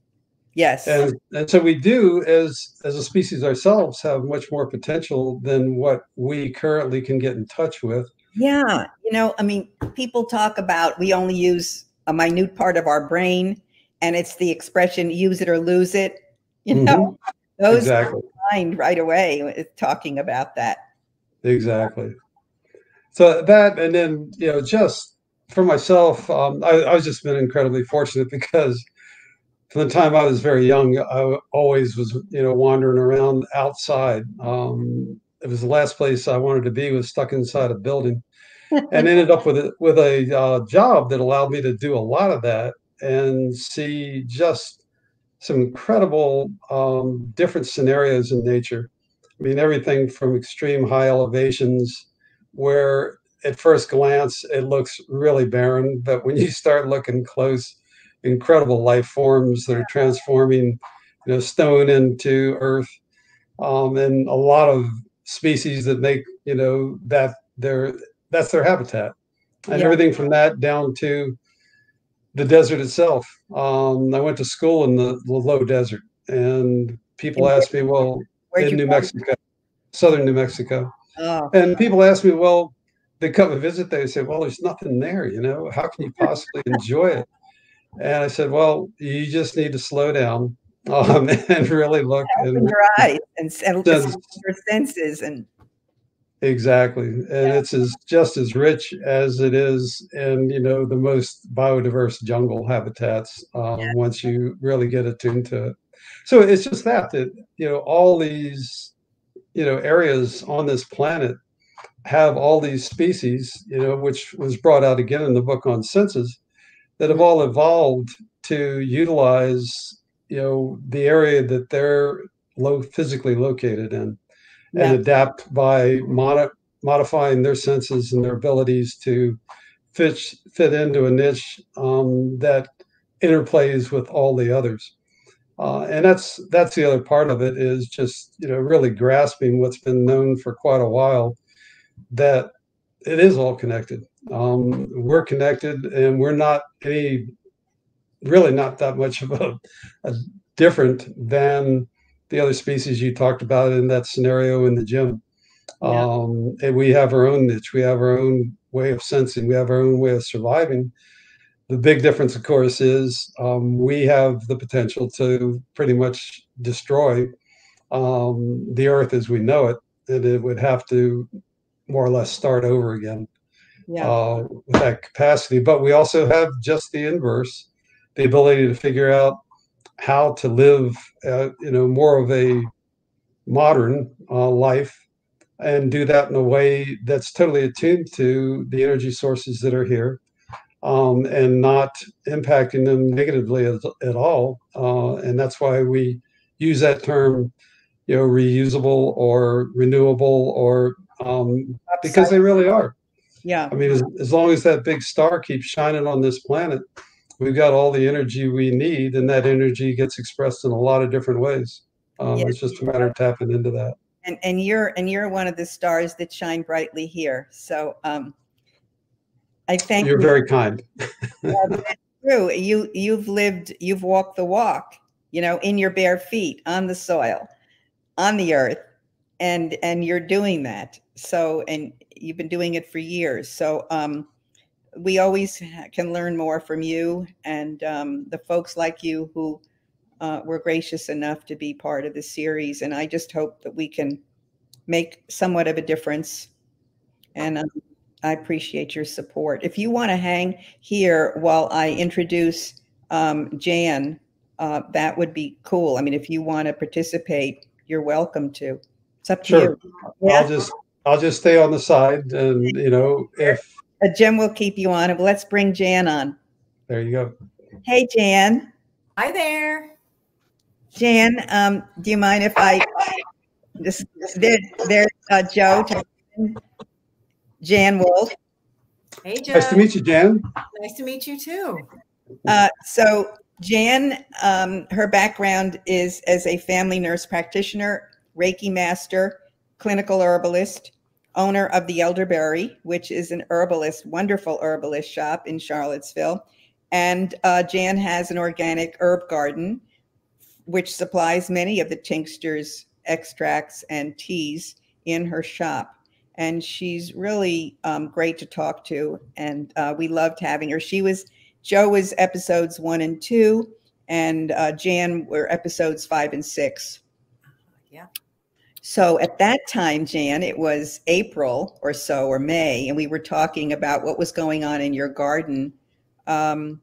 Yes. And, and so we do, as as a species ourselves, have much more potential than what we currently can get in touch with. Yeah. You know, I mean, people talk about we only use a minute part of our brain, and it's the expression use it or lose it. You know, mm-hmm. those exactly. mind right away talking about that. Exactly. So that, and then you know, just for myself, um, I, I've just been incredibly fortunate because from the time I was very young, I always was, you know, wandering around outside. Um, it was the last place I wanted to be was stuck inside a building, and ended up with a with a uh, job that allowed me to do a lot of that and see just some incredible um, different scenarios in nature. I mean, everything from extreme high elevations where at first glance it looks really barren, but when you start looking close, incredible life forms that are transforming, you know, stone into earth, um, and a lot of species that make you know that their that's their habitat, and yeah. everything from that down to the desert itself. Um, I went to school in the, the low desert, and people ask me, "Well, in New Mexico, southern New Mexico," oh. and people ask me, "Well, they come and visit. They say, "Well, there's nothing there. You know, how can you possibly enjoy it?" And I said, "Well, you just need to slow down um, and really look Open and your eyes and, and your senses and Exactly, and yeah. it's as just as rich as it is in you know the most biodiverse jungle habitats. Um, yeah. Once you really get attuned to it, so it's just that that you know all these you know areas on this planet have all these species, you know, which was brought out again in the book on senses, that have all evolved to utilize you know the area that they're low physically located in and yeah. adapt by mod- modifying their senses and their abilities to fit fit into a niche um, that interplays with all the others. Uh, and that's that's the other part of it is just you know really grasping what's been known for quite a while that it is all connected. Um, we're connected, and we're not any really not that much of a, a different than the other species you talked about in that scenario in the gym. Yeah. Um, and we have our own niche. We have our own way of sensing. We have our own way of surviving. The big difference, of course, is um, we have the potential to pretty much destroy um, the Earth as we know it, and it would have to more or less start over again yeah. uh, with that capacity. But we also have just the inverse, the ability to figure out how to live, uh, you know, more of a modern uh, life and do that in a way that's totally attuned to the energy sources that are here um, and not impacting them negatively at, at all. Uh, and that's why we use that term, you know, reusable or renewable or um, because they really are. Yeah. I mean, as, as long as that big star keeps shining on this planet, we've got all the energy we need, and that energy gets expressed in a lot of different ways. Um, yes. It's just a matter of tapping into that. And and you're and you're one of the stars that shine brightly here. So um, I thank you're you. very kind. true. You you've lived, you've walked the walk. You know, in your bare feet on the soil, on the earth, and and you're doing that. So and you've been doing it for years. So um, we always can learn more from you and um, the folks like you who uh, were gracious enough to be part of the series and i just hope that we can make somewhat of a difference. And um, i appreciate your support. If you want to hang here while i introduce um, jan uh, that would be cool. I mean if you want to participate you're welcome to it's up to sure. you. Yeah? I'll just I'll just stay on the side, and you know if a Jim will keep you on. Let's bring Jan on. There you go. Hey, Jan. Hi there. Jan, um, do you mind if I just there? There's uh, Joe. Jan Wolfe. Hey, Joe. Nice to meet you, Jan. Nice to meet you too. Uh, so Jan, um, her background is as a family nurse practitioner Reiki master, clinical herbalist, owner of the Elderberry, which is an herbalist, wonderful herbalist shop in Charlottesville. And uh, Jan has an organic herb garden, which supplies many of the tinctures, extracts, and teas in her shop. And she's really um, great to talk to. And uh, we loved having her. She was, Joe was episodes one and two, and uh, Jan were episodes five and six. Yeah. So at that time, Jan, it was April or so, or May, and we were talking about what was going on in your garden um,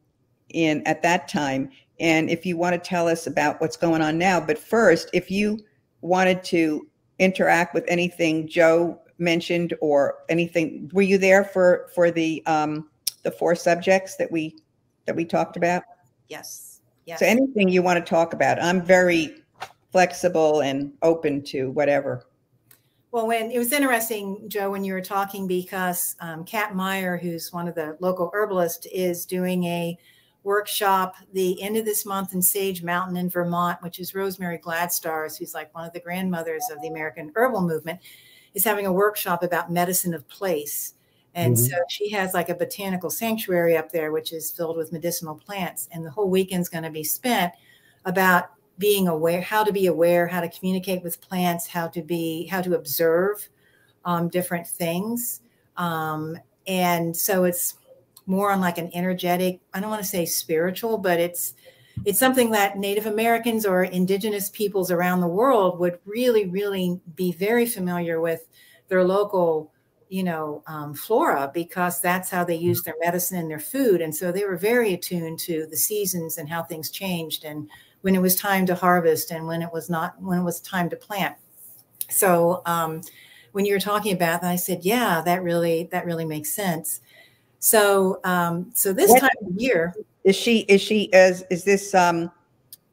in at that time. And if you want to tell us about what's going on now, but first, if you wanted to interact with anything Joe mentioned or anything, were you there for for the um, the four subjects that we that we talked about? Yes. Yes. So anything you want to talk about, I'm very flexible and open to whatever. Well, when it was interesting, Joe, when you were talking, because um, Kat Maier, who's one of the local herbalists, is doing a workshop the end of this month in Sage Mountain in Vermont, which is Rosemary Gladstar's, who's like one of the grandmothers of the American herbal movement, is having a workshop about medicine of place. And mm -hmm. so she has like a botanical sanctuary up there, which is filled with medicinal plants. And the whole weekend's going to be spent about being aware, how to be aware, how to communicate with plants, how to be, how to observe um, different things. Um, and so it's more on like an energetic, I don't want to say spiritual, but it's, it's something that Native Americans or indigenous peoples around the world would really, really be very familiar with their local, you know, um, flora because that's how they use their medicine and their food. And so they were very attuned to the seasons and how things changed and when it was time to harvest and when it was not when it was time to plant. So um, when you were talking about that i said yeah that really that really makes sense. So um, so this what, time of year is she is she is is this um,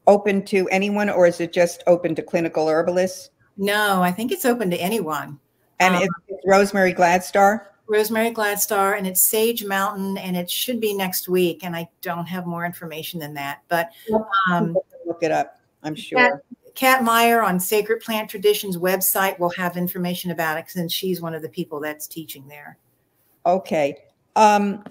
open to anyone or is it just open to clinical herbalists? No i think it's open to anyone. And um, it's rosemary gladstar Rosemary Gladstar, and it's Sage Mountain, and it should be next week. And I don't have more information than that, but um, look it up. I'm sure. Kat, Kat Maier on Sacred Plant Traditions website will have information about it since she's one of the people that's teaching there. Okay. Um,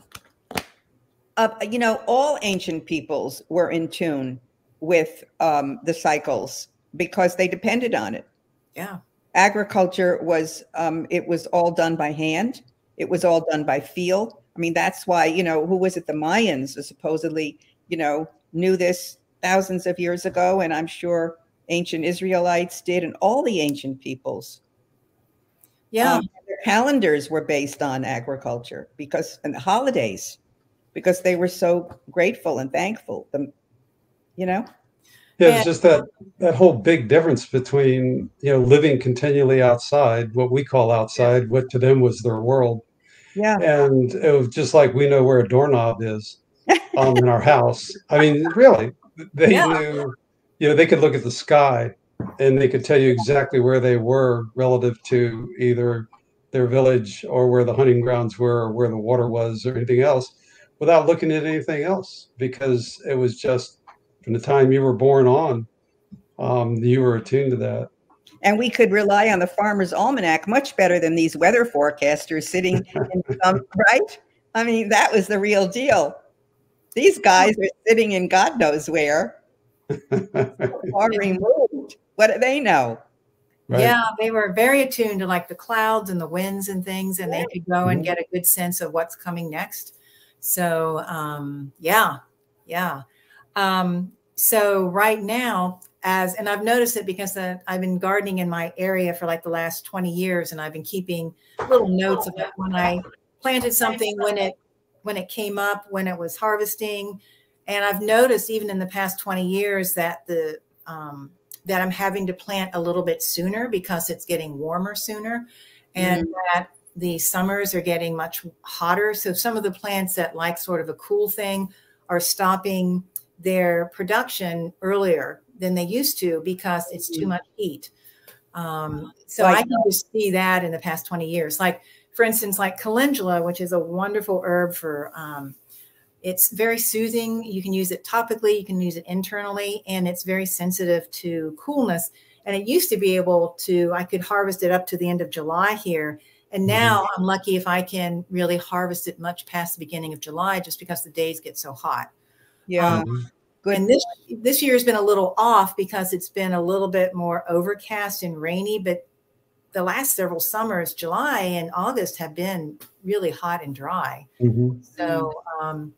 uh, you know, all ancient peoples were in tune with um, the cycles because they depended on it. Yeah. Agriculture was, um, it was all done by hand. It was all done by feel. I mean, that's why, you know, who was it? The Mayans supposedly, you know, knew this thousands of years ago. And I'm sure ancient Israelites did, and all the ancient peoples. Yeah. Um, their calendars were based on agriculture because, and the holidays, because they were so grateful and thankful. The, you know? Yeah, it's just that that whole big difference between you know living continually outside, what we call outside, what to them was their world. Yeah. And it was just like we know where a doorknob is um, in our house. I mean, really, they Yeah. knew. You know, they could look at the sky, and they could tell you exactly where they were relative to either their village or where the hunting grounds were, or where the water was, or anything else, without looking at anything else, because it was just from the time you were born on, um, you were attuned to that. And we could rely on the farmer's almanac much better than these weather forecasters sitting in some, right? I mean, that was the real deal. These guys are sitting in God knows where, far removed. What do they know? Yeah, they were very attuned to like the clouds and the winds and things, and they could go and Mhm. get a good sense of what's coming next. So, um, yeah, yeah. Um, so right now, as and I've noticed it because uh, I've been gardening in my area for like the last 20 years, and I've been keeping little notes about when I planted something, when it when it came up, when it was harvesting, and I've noticed even in the past 20 years that the um, that I'm having to plant a little bit sooner because it's getting warmer sooner, and that the summers are getting much hotter. So some of the plants that like sort of a cool thing are stopping their production earlier than they used to because it's too Mhm. much heat. Um, so Like I can just see that in the past 20 years. Like, for instance, like calendula, which is a wonderful herb for, um, it's very soothing. You can use it topically, you can use it internally, and it's very sensitive to coolness. And it used to be able to, I could harvest it up to the end of July here. And now I'm lucky if I can really harvest it much past the beginning of July just because the days get so hot. Yeah. Um, and this this year has been a little off because it's been a little bit more overcast and rainy, but the last several summers, July and August, have been really hot and dry. So um,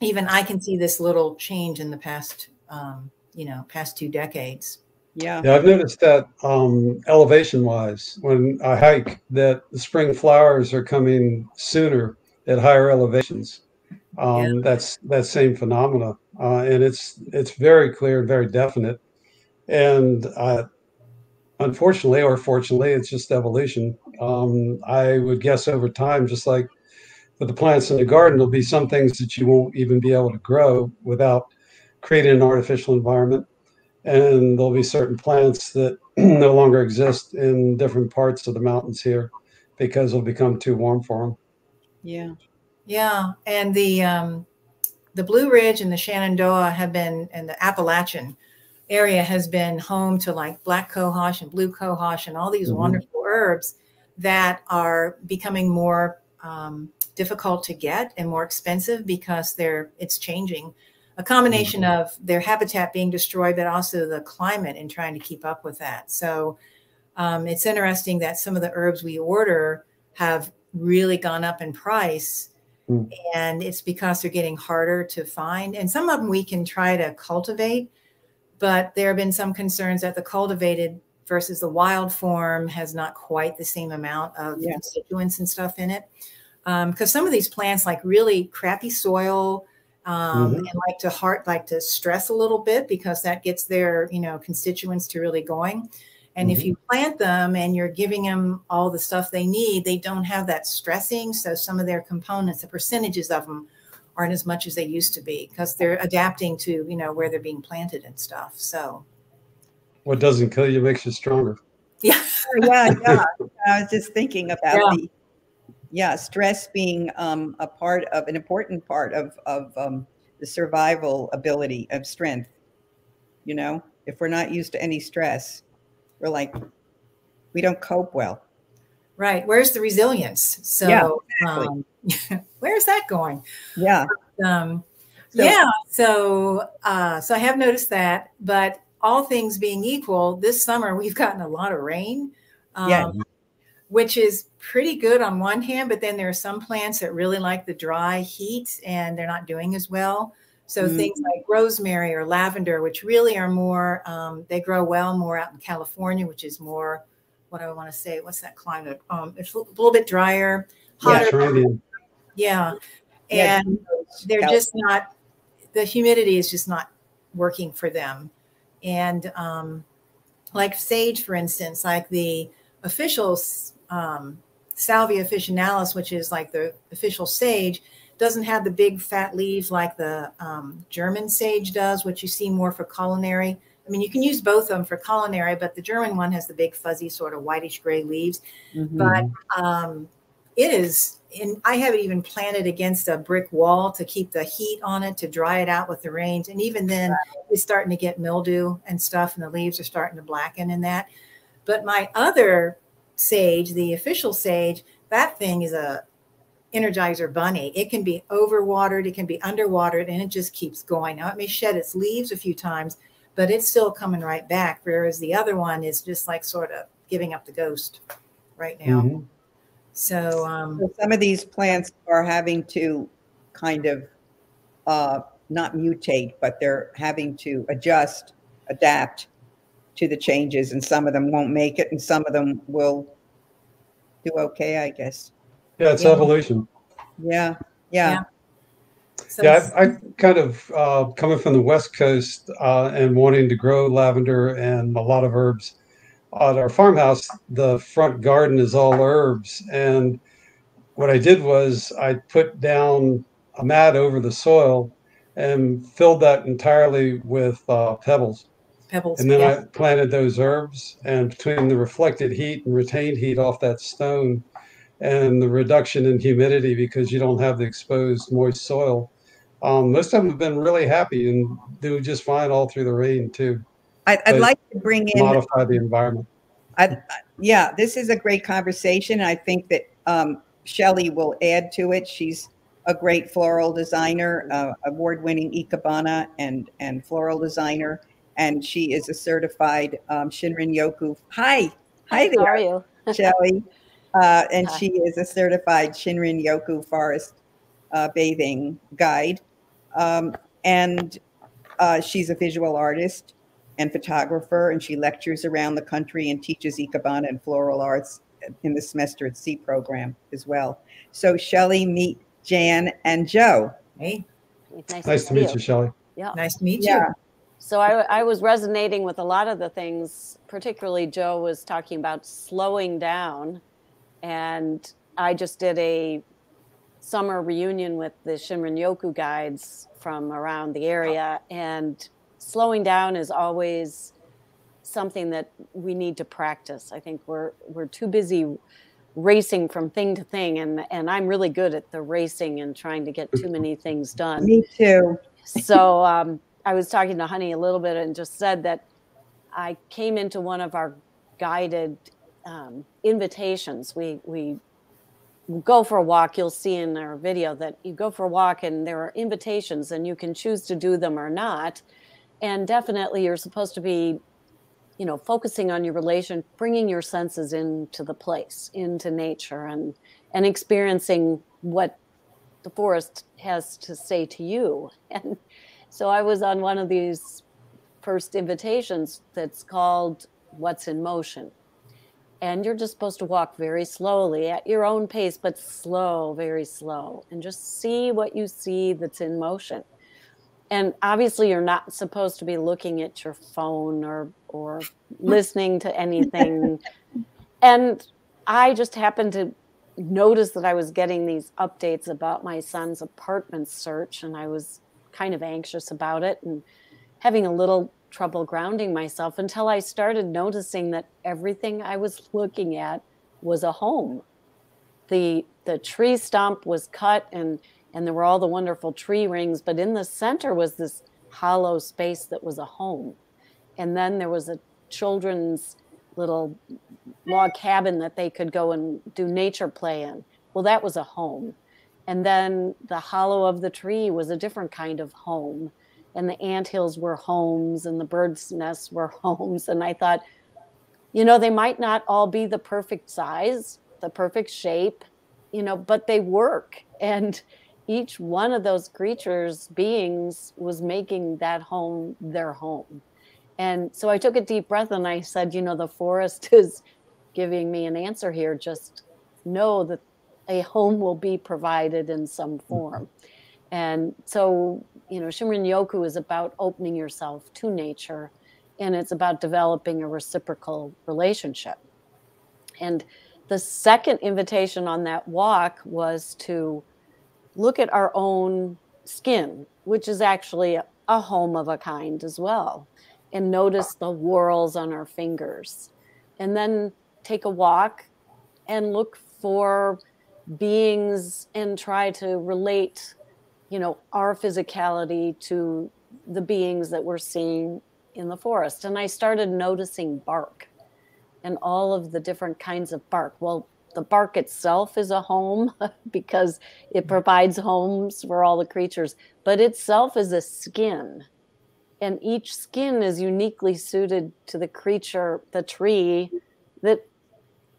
even I can see this little change in the past, um, you know, past two decades. Yeah. Yeah, I've noticed that um, elevation wise, when I hike, that the spring flowers are coming sooner at higher elevations. Um, That's that same phenomena, uh, and it's it's very clear and very definite. And uh, unfortunately, or fortunately, it's just evolution. Um, I would guess over time, just like with the plants in the garden, there'll be some things that you won't even be able to grow without creating an artificial environment and there'll be certain plants that no longer exist in different parts of the mountains here because it'll become too warm for them. Yeah. Yeah, and the um, the Blue Ridge and the Shenandoah have been, and the Appalachian area has been home to like black cohosh and blue cohosh and all these Mhm. wonderful herbs that are becoming more um, difficult to get and more expensive because they're it's changing. A combination of their habitat being destroyed, but also the climate and trying to keep up with that. So um, it's interesting that some of the herbs we order have really gone up in price and it's because they're getting harder to find and some of them we can try to cultivate but there have been some concerns that the cultivated versus the wild form has not quite the same amount of Yeah. constituents and stuff in it because some of these plants like really crappy soil um, Mhm. and like to heart like to stress a little bit because that gets their you know constituents to really going and if Mhm. you plant them and you're giving them all the stuff they need, they don't have that stressing. So some of their components, the percentages of them aren't as much as they used to be because they're adapting to, you know, where they're being planted and stuff. So What doesn't kill you makes you stronger. yeah. yeah, yeah. I was just thinking about Yeah. the yeah, stress being um, a part of an important part of of um, the survival ability of strength. You know, if we're not used to any stress, we're like we don't cope well. Right. Where's the resilience? So, Yeah, exactly. um, where's that going? Yeah. Um, So- yeah. So, uh, so I have noticed that, but all things being equal, this summer we've gotten a lot of rain. Um, Yeah. Which is pretty good on one hand, but then there are some plants that really like the dry heat and they're not doing as well. So Mm. things like rosemary or lavender, which really are more, um, they grow well more out in California, which is more, what do I want to say? What's that climate? Um, it's a little bit drier, hotter. Mediterranean. Yeah. Yeah, And they're just not, the humidity is just not working for them. And um, like sage, for instance, like the official um, Salvia officinalis, which is like the official sage, doesn't have the big fat leaves like the um, German sage does, which you see more for culinary. I mean, you can use both of them for culinary, but the German one has the big fuzzy sort of whitish gray leaves. Mhm. But um, it is, and I have it even planted against a brick wall to keep the heat on it to dry it out with the rains. And even then, it's starting to get mildew and stuff, and the leaves are starting to blacken and that. But my other sage, the official sage, that thing is a energizer bunny. It can be overwatered, it can be underwatered, and it just keeps going. Now it may shed its leaves a few times, but it's still coming right back. Whereas the other one is just like sort of giving up the ghost right now. Mhm. So um, So some of these plants are having to kind of uh, not mutate, but they're having to adjust, adapt to the changes, and some of them won't make it, and some of them will do okay, I guess. Yeah, it's Yeah. evolution. Yeah, yeah. so Yeah, I, I kind of uh, coming from the West Coast uh, and wanting to grow lavender and a lot of herbs. At our farmhouse, the front garden is all herbs, and what I did was I put down a mat over the soil and filled that entirely with uh, pebbles. pebbles. And then yeah. I planted those herbs, and between the reflected heat and retained heat off that stone, and the reduction in humidity because you don't have the exposed moist soil, um, most of them have been really happy and do just fine all through the rain too. I'd, I'd like to bring in Modify the environment. I, yeah, this is a great conversation. I think that um, Shelley will add to it. She's a great floral designer, uh, award-winning ikebana and and floral designer, and she is a certified um, Shinrin Yoku. Hi, hi there, How are you? Shelley. Uh, and she is a certified Shinrin Yoku forest uh, bathing guide, um, and uh, she's a visual artist and photographer, and she lectures around the country and teaches ikebana and floral arts in the semester at Sea program as well. So Shelley, meet Jan and Joe. Hey, Nice, Nice to meet you, Shelley. Yeah. nice to meet Yeah. you. So I, I was resonating with a lot of the things, particularly Joe was talking about slowing down. And I just did a summer reunion with the Shinrin Yoku guides from around the area. And slowing down is always something that we need to practice. I think we're we're too busy racing from thing to thing and and I'm really good at the racing and trying to get too many things done Me too. so um, I was talking to Honey a little bit and just said that I came into one of our guided um, invitations. We we go for a walk. You'll see in our video that you go for a walk and there are invitations and you can choose to do them or not. And definitely, you're supposed to be, you know, focusing on your relation, bringing your senses into the place, into nature, and and experiencing what the forest has to say to you. And so I was on one of these first invitations that's called What's in Motion. And you're just supposed to walk very slowly at your own pace, but slow, very slow, and just see what you see that's in motion. And obviously, you're not supposed to be looking at your phone or, or hmm. listening to anything. and I just happened to notice that I was getting these updates about my son's apartment search, and I was kind of anxious about it and having a little trouble grounding myself until I started noticing that everything I was looking at was a home. The the tree stump was cut and and there were all the wonderful tree rings, but in the center was this hollow space that was a home. And then there was a children's little log cabin that they could go and do nature play in. Well, that was a home. And then the hollow of the tree was a different kind of home. And the ant hills were homes and the bird's nests were homes. And I thought, you know, they might not all be the perfect size, the perfect shape, you know, but they work. And each one of those creatures, beings, was making that home their home. And so I took a deep breath and I said, you know, the forest is giving me an answer here. Just know that a home will be provided in some form. And so, you know, Shinrin Yoku is about opening yourself to nature and it's about developing a reciprocal relationship. And the second invitation on that walk was to look at our own skin, which is actually a, a home of a kind as well, and notice the whorls on our fingers. And then take a walk and look for beings and try to relate, you know, our physicality to the beings that we're seeing in the forest. And I started noticing bark and all of the different kinds of bark. Well, the bark itself is a home because it mm-hmm. provides homes for all the creatures, but itself is a skin. And each skin is uniquely suited to the creature, the tree that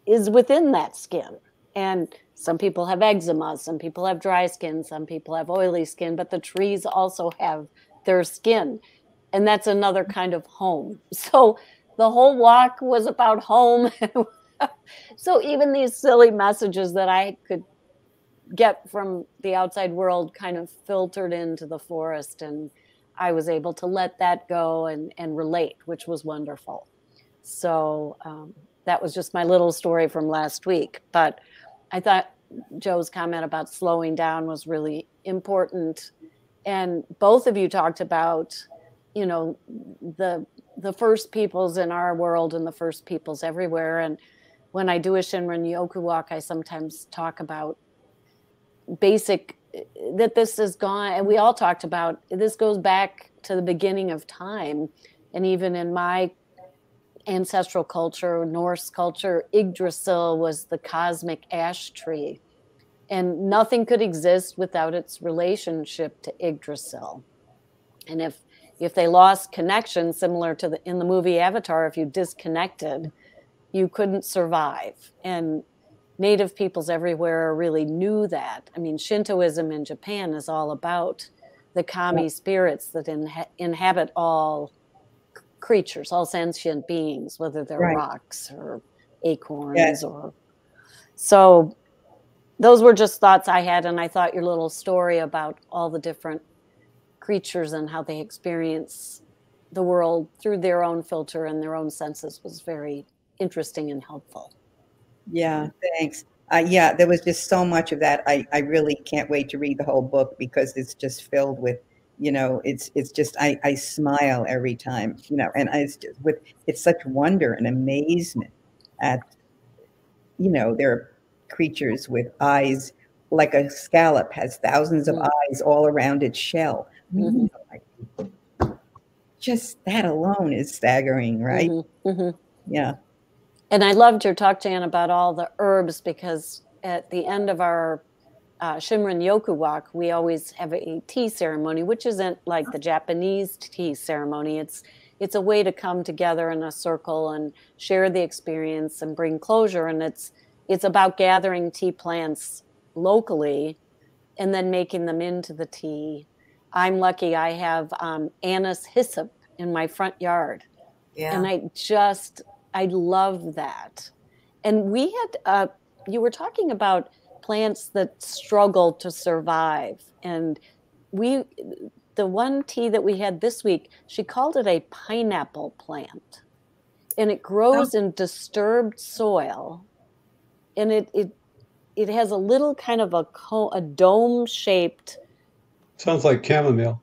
is within that skin. And some people have eczema, some people have dry skin, some people have oily skin, but the trees also have their skin. And that's another kind of home. So the whole walk was about home. so even these silly messages that I could get from the outside world kind of filtered into the forest and I was able to let that go and, and relate, which was wonderful. So um, that was just my little story from last week. But I thought Joe's comment about slowing down was really important. And both of you talked about, you know, the the first peoples in our world and the first peoples everywhere. And when I do a Shinrin Yoku walk, I sometimes talk about basic that this is gone and we all talked about this goes back to the beginning of time and even in my ancestral culture, Norse culture, Yggdrasil was the cosmic ash tree. And nothing could exist without its relationship to Yggdrasil. And if if they lost connection, similar to the in the movie Avatar, if you disconnected, you couldn't survive. And native peoples everywhere really knew that. I mean, Shintoism in Japan is all about the kami spirits that inha- inhabit all creatures, all sentient beings, whether they're right. rocks or acorns yes. or so those were just thoughts I had and I thought your little story about all the different creatures and how they experience the world through their own filter and their own senses was very interesting and helpful. Yeah, thanks. Uh, yeah, there was just so much of that. I, I really can't wait to read the whole book because it's just filled with you know it's it's just I, I smile every time you know and I, it's just with it's such wonder and amazement at you know there are creatures with eyes like a scallop has thousands of mm-hmm. eyes all around its shell mm-hmm. just that alone is staggering right mm-hmm. mm-hmm. yeah and i loved your talk jan about all the herbs because at the end of our uh, Shinrin Yoku walk, we always have a tea ceremony, which isn't like the Japanese tea ceremony. It's it's a way to come together in a circle and share the experience and bring closure. And it's it's about gathering tea plants locally and then making them into the tea. I'm lucky I have um, anise hyssop in my front yard. Yeah. And I just I love that. And we had uh, you were talking about plants that struggle to survive. And we, the one tea that we had this week, she called it a pineapple plant. And it grows oh. in disturbed soil. And it, it, it has a little kind of a, a dome shaped. Sounds like chamomile.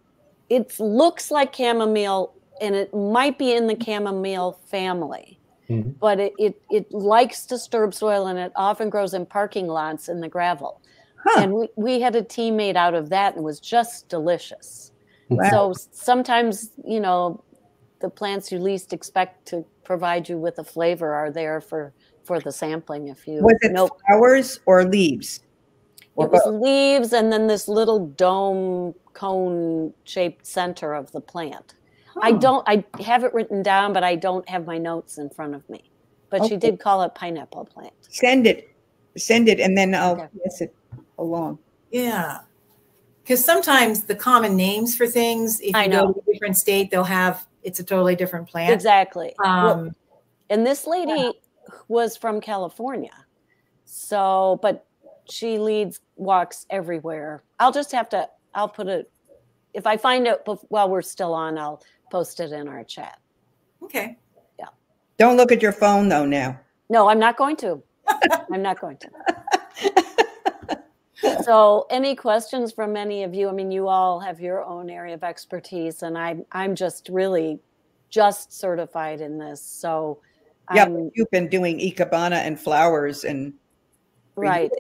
It looks like chamomile and it might be in the chamomile family mm-hmm. but it, it, it likes disturbed soil and it often grows in parking lots in the gravel. Huh. And we, we had a tea made out of that and it was just delicious. Wow. So sometimes, you know, the plants you least expect to provide you with a flavor are there for for the sampling. If you Was it know, flowers or leaves? Or it was both? leaves and then this little dome cone shaped center of the plant. I don't. I have it written down, but I don't have my notes in front of me. But she did call it pineapple plant. Send it, send it, and then I'll pass it along. Yeah. Because sometimes the common names for things, if you I go to a different state, they'll have it's a totally different plant. Exactly. Well, Um, and this lady was from California. So, but she leads walks everywhere. I'll just have to, I'll put it, if I find it while we're still on, I'll post it in our chat. Okay. Yeah. Don't look at your phone though now. No, I'm not going to. I'm not going to. so, any questions from any of you? I mean, you all have your own area of expertise, and I'm I'm just really just certified in this. So, Yeah, I'm- you've been doing ikebana and flowers and right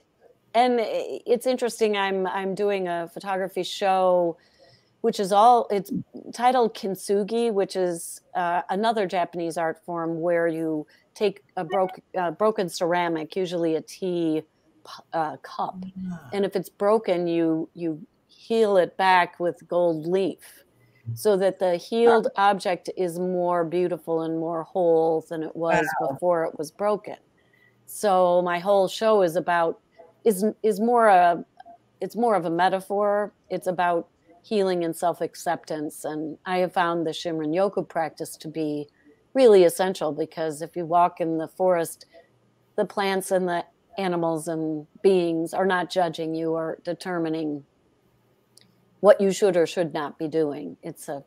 and eh, it's interesting i'm i'm doing a photography show which is all it's titled kintsugi which is uh, another japanese art form where you take a broke, uh, broken ceramic usually a tea uh, cup. And if it's broken you you heal it back with gold leaf so that the healed object is more beautiful and more whole than it was Wow. before it was broken. So my whole show is about is is more a it's more of a metaphor. It's about healing and self-acceptance. And i have found the Shinrin Yoku practice to be really essential because if you walk in the forest the plants and the animals and beings are not judging you or determining what you should or should not be doing. It's a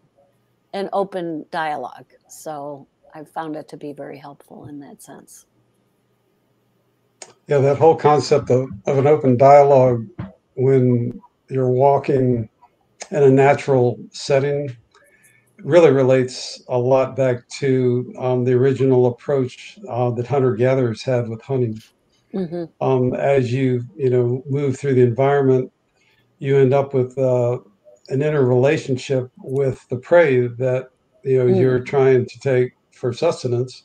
an open dialogue. So i've found it to be very helpful in that sense. Yeah, that whole concept of, of an open dialogue when you're walking in a natural setting really relates a lot back to um, the original approach uh, that hunter gatherers had with hunting. mm-hmm. Um, as you you know move through the environment, you end up with uh, an interrelationship with the prey that you know Mm. you're trying to take for sustenance,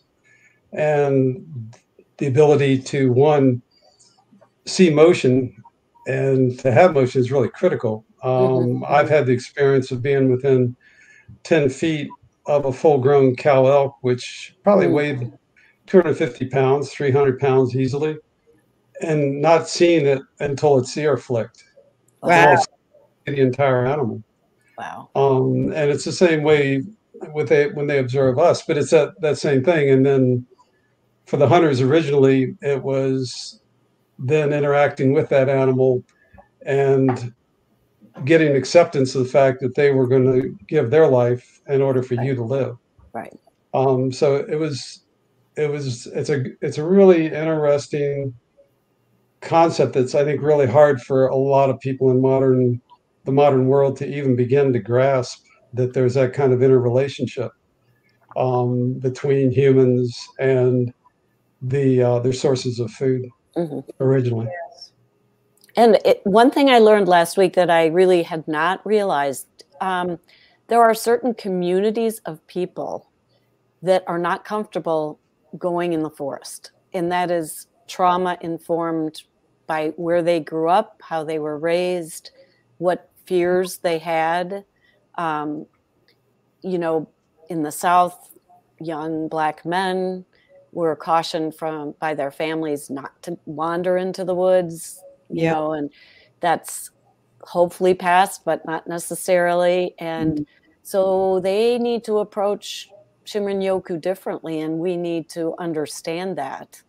and the ability to one see motion and to have motion is really critical. Um, I've had the experience of being within 10 feet of a full grown cow elk, which probably Mm. weighed 250 pounds, 300 pounds easily, and not seeing it until its ear flicked. Wow. The entire animal. Wow. Um, and it's the same way with they when they observe us, but it's that that same thing. And then for the hunters originally, it was then interacting with that animal and getting acceptance of the fact that they were going to give their life in order for you to live. Right. Um, so it was, it was, it's a, it's a really interesting concept that's I think really hard for a lot of people in modern, the modern world to even begin to grasp that there's that kind of interrelationship um, between humans and the uh, their sources of food Mhm. originally. And it, one thing I learned last week that I really had not realized um, there are certain communities of people that are not comfortable going in the forest. And that is trauma informed by where they grew up, how they were raised, what fears they had. Um, you know, in the South, young black men were cautioned from by their families not to wander into the woods you Yeah. know and that's hopefully passed but not necessarily. And so they need to approach Shinrin Yoku differently and we need to understand that.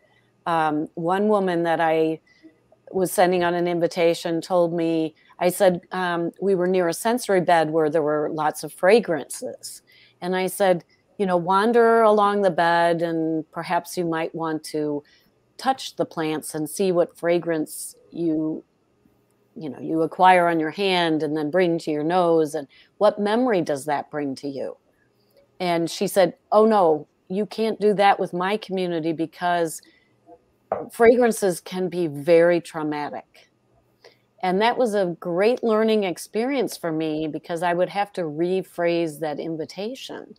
Um, one woman that I was sending on an invitation told me I said um, we were near a sensory bed where there were lots of fragrances. And I said you know wander along the bed and perhaps you might want to touch the plants and see what fragrance you you know you acquire on your hand and then bring to your nose and what memory does that bring to you? And she said oh no you can't do that with my community because fragrances can be very traumatic. And that was a great learning experience for me because i would have to rephrase that invitation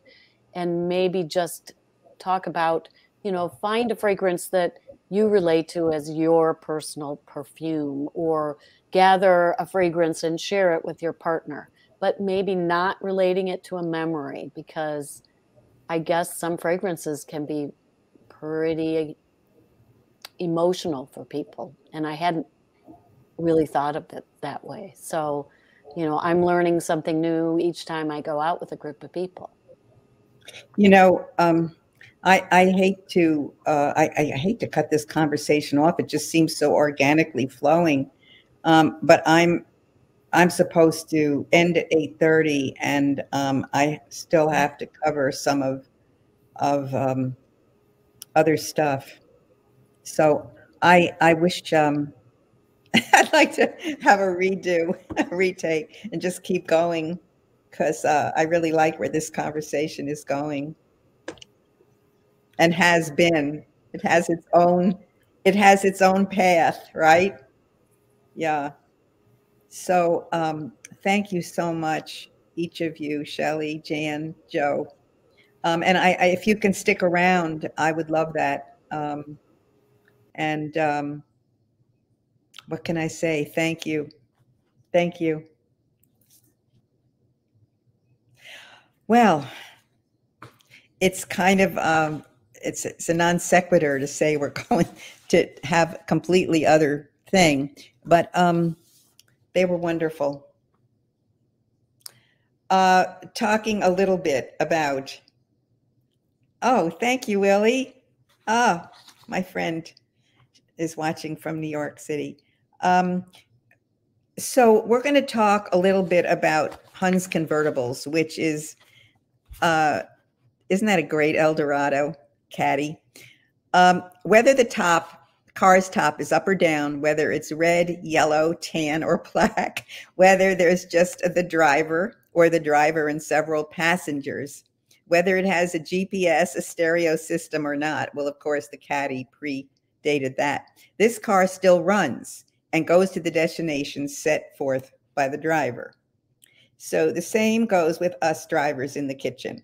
and maybe just talk about, you know, find a fragrance that you relate to as your personal perfume or gather a fragrance and share it with your partner, but maybe not relating it to a memory because I guess some fragrances can be pretty emotional for people. And I hadn't really thought of it that way. So, you know, I'm learning something new each time I go out with a group of people. You know, um, I, I hate to uh, I, I hate to cut this conversation off. It just seems so organically flowing. Um, but I'm I'm supposed to end at eight thirty, and um, I still have to cover some of of um, other stuff. So I I wish um, I'd like to have a redo, a retake, and just keep going because uh, I really like where this conversation is going and has been. It has its own. It has its own path, right? Yeah. So um, thank you so much, each of you, Shelley, Jan, Joe. Um, and I, I, if you can stick around, I would love that. Um, and um, what can I say? Thank you. Thank you. Well, it's kind of um, it's it's a non sequitur to say we're going to have a completely other thing, but um, they were wonderful. Uh, talking a little bit about. Oh, thank you, Willie. Ah, my friend is watching from New York City. Um, so we're going to talk a little bit about Hon's convertibles, which is, uh, isn't that a great Eldorado? Caddy. Um, whether the top car's top is up or down, whether it's red, yellow, tan, or black, whether there's just the driver or the driver and several passengers, whether it has a GPS, a stereo system or not. Well, of course, the caddy predated that. This car still runs and goes to the destination set forth by the driver. So the same goes with us drivers in the kitchen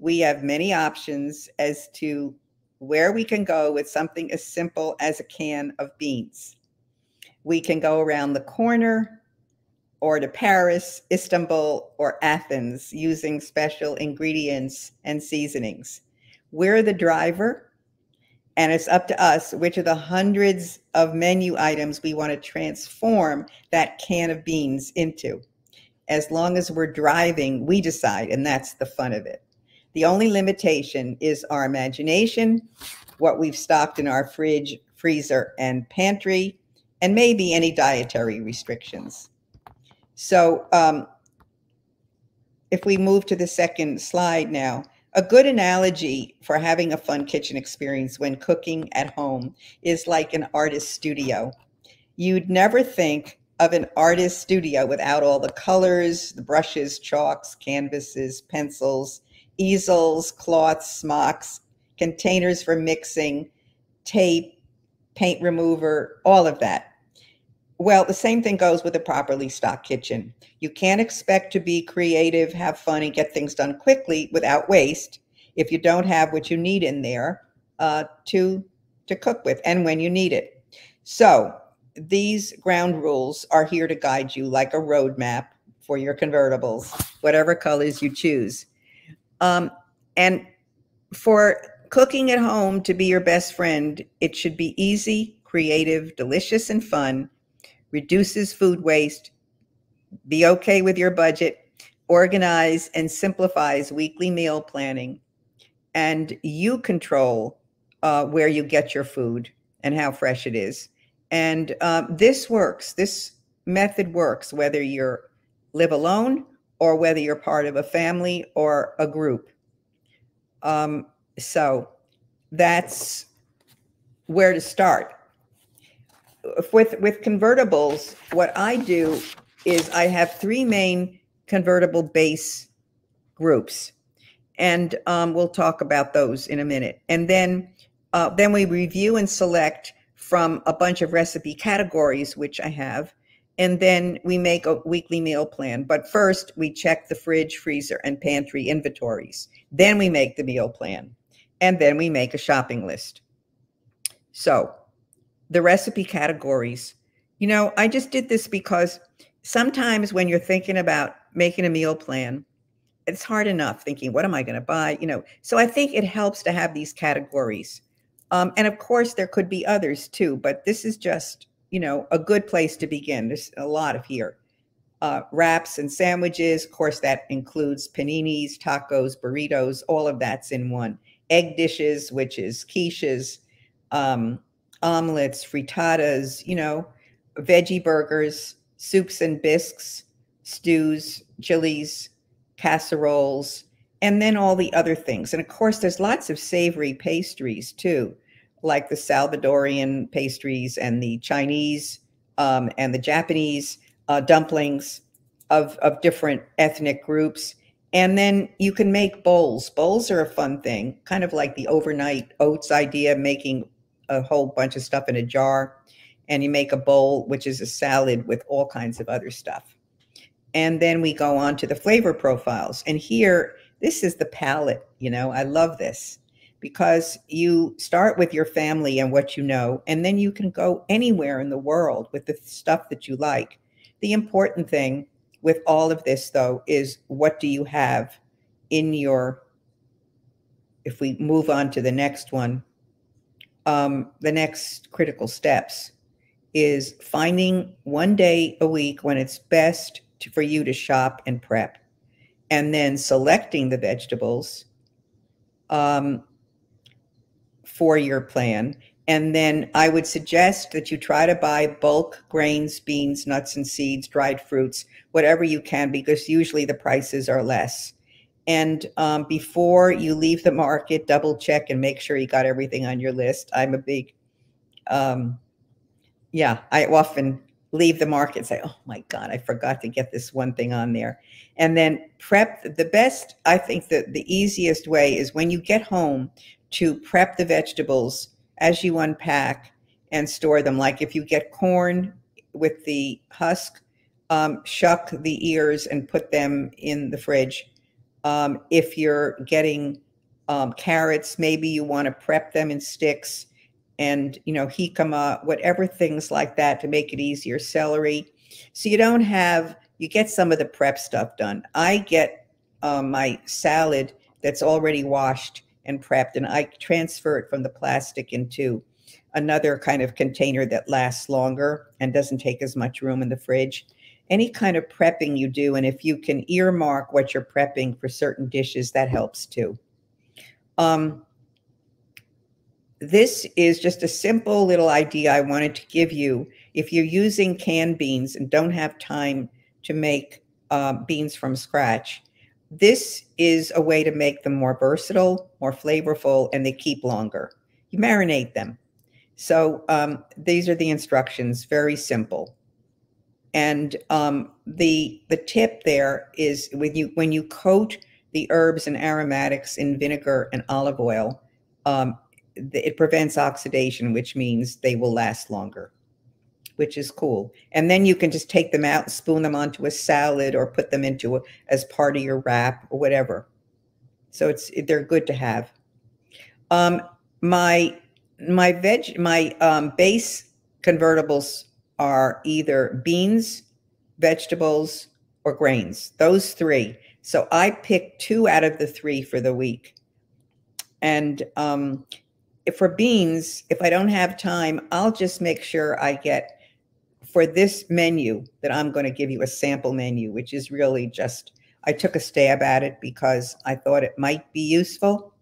we have many options as to where we can go with something as simple as a can of beans. We can go around the corner or to Paris, Istanbul, or Athens using special ingredients and seasonings. We're the driver, and it's up to us which of the hundreds of menu items we want to transform that can of beans into. As long as we're driving, we decide, and that's the fun of it. The only limitation is our imagination, what we've stocked in our fridge, freezer, and pantry, and maybe any dietary restrictions. So um, if we move to the second slide now, a good analogy for having a fun kitchen experience when cooking at home is like an artist studio. You'd never think of an artist studio without all the colors, the brushes, chalks, canvases, pencils, easels, cloths, smocks, containers for mixing, tape, paint remover, all of that. Well, the same thing goes with a properly stocked kitchen. You can't expect to be creative, have fun, and get things done quickly without waste if you don't have what you need in there uh, to to cook with and when you need it. So these ground rules are here to guide you like a roadmap for your convertibles, whatever colors you choose. Um, and for cooking at home to be your best friend, it should be easy, creative, delicious, and fun, reduces food waste, be okay with your budget, organize and simplifies weekly meal planning, and you control uh, where you get your food and how fresh it is. And um, this works. This method works whether you're live alone or whether you're part of a family or a group. Um, so that's where to start. With with convertibles, what I do is I have three main convertible base groups, and um, we'll talk about those in a minute. And then uh, then we review and select from a bunch of recipe categories, which I have, And then we make a weekly meal plan. But first, we check the fridge, freezer, and pantry inventories. Then we make the meal plan. And then we make a shopping list. So, the recipe categories. You know, I just did this because sometimes when you're thinking about making a meal plan, it's hard enough thinking, what am I going to buy? You know, so I think it helps to have these categories. Um, and of course, there could be others too, but this is just, you know, a good place to begin. There's a lot of here. Uh, wraps and sandwiches, of course, that includes paninis, tacos, burritos, all of that's in one. Egg dishes, which is quiches, um, omelets, frittatas, you know, veggie burgers, soups and bisques, stews, chilies, casseroles, and then all the other things. And of course, there's lots of savory pastries too, like the Salvadorian pastries and the Chinese um, and the Japanese uh, dumplings of, of different ethnic groups. And then you can make bowls. Bowls are a fun thing, kind of like the overnight oats idea, making a whole bunch of stuff in a jar. And you make a bowl, which is a salad with all kinds of other stuff. And then we go on to the flavor profiles. And here, this is the palette. You know, I love this because you start with your family and what you know, and then you can go anywhere in the world with the stuff that you like. The important thing with all of this, though, is what do you have in your, if we move on to the next one, um, the next critical steps is finding one day a week when it's best to, for you to shop and prep, and then selecting the vegetables um, for your plan. And then I would suggest that you try to buy bulk grains, beans, nuts, and seeds, dried fruits, whatever you can, because usually the prices are less. And um, before you leave the market, double check and make sure you got everything on your list. I'm a big, um, yeah, I often leave the market and say, oh my God, I forgot to get this one thing on there. And then prep the best, I think that the easiest way is when you get home to prep the vegetables as you unpack and store them. Like if you get corn with the husk, um, shuck the ears and put them in the fridge. Um, if you're getting um, carrots, maybe you want to prep them in sticks and you know jicama, whatever things like that to make it easier. Celery, so you don't have you get some of the prep stuff done. I get um, my salad that's already washed and prepped, and I transfer it from the plastic into another kind of container that lasts longer and doesn't take as much room in the fridge. Any kind of prepping you do, and if you can earmark what you're prepping for certain dishes, that helps too. Um, this is just a simple little idea I wanted to give you. If you're using canned beans and don't have time to make uh, beans from scratch, this is a way to make them more versatile, more flavorful, and they keep longer. You marinate them. So um, these are the instructions, very simple. And um, the the tip there is when you when you coat the herbs and aromatics in vinegar and olive oil, um, it prevents oxidation, which means they will last longer, which is cool. And then you can just take them out, spoon them onto a salad, or put them into a, as part of your wrap or whatever. So it's they're good to have. Um, my my veg my um, base convertibles are either beans, vegetables, or grains. Those three. So I pick two out of the three for the week. And um, for beans, if I don't have time, I'll just make sure I get for this menu that I'm going to give you a sample menu, which is really just, I took a stab at it because I thought it might be useful,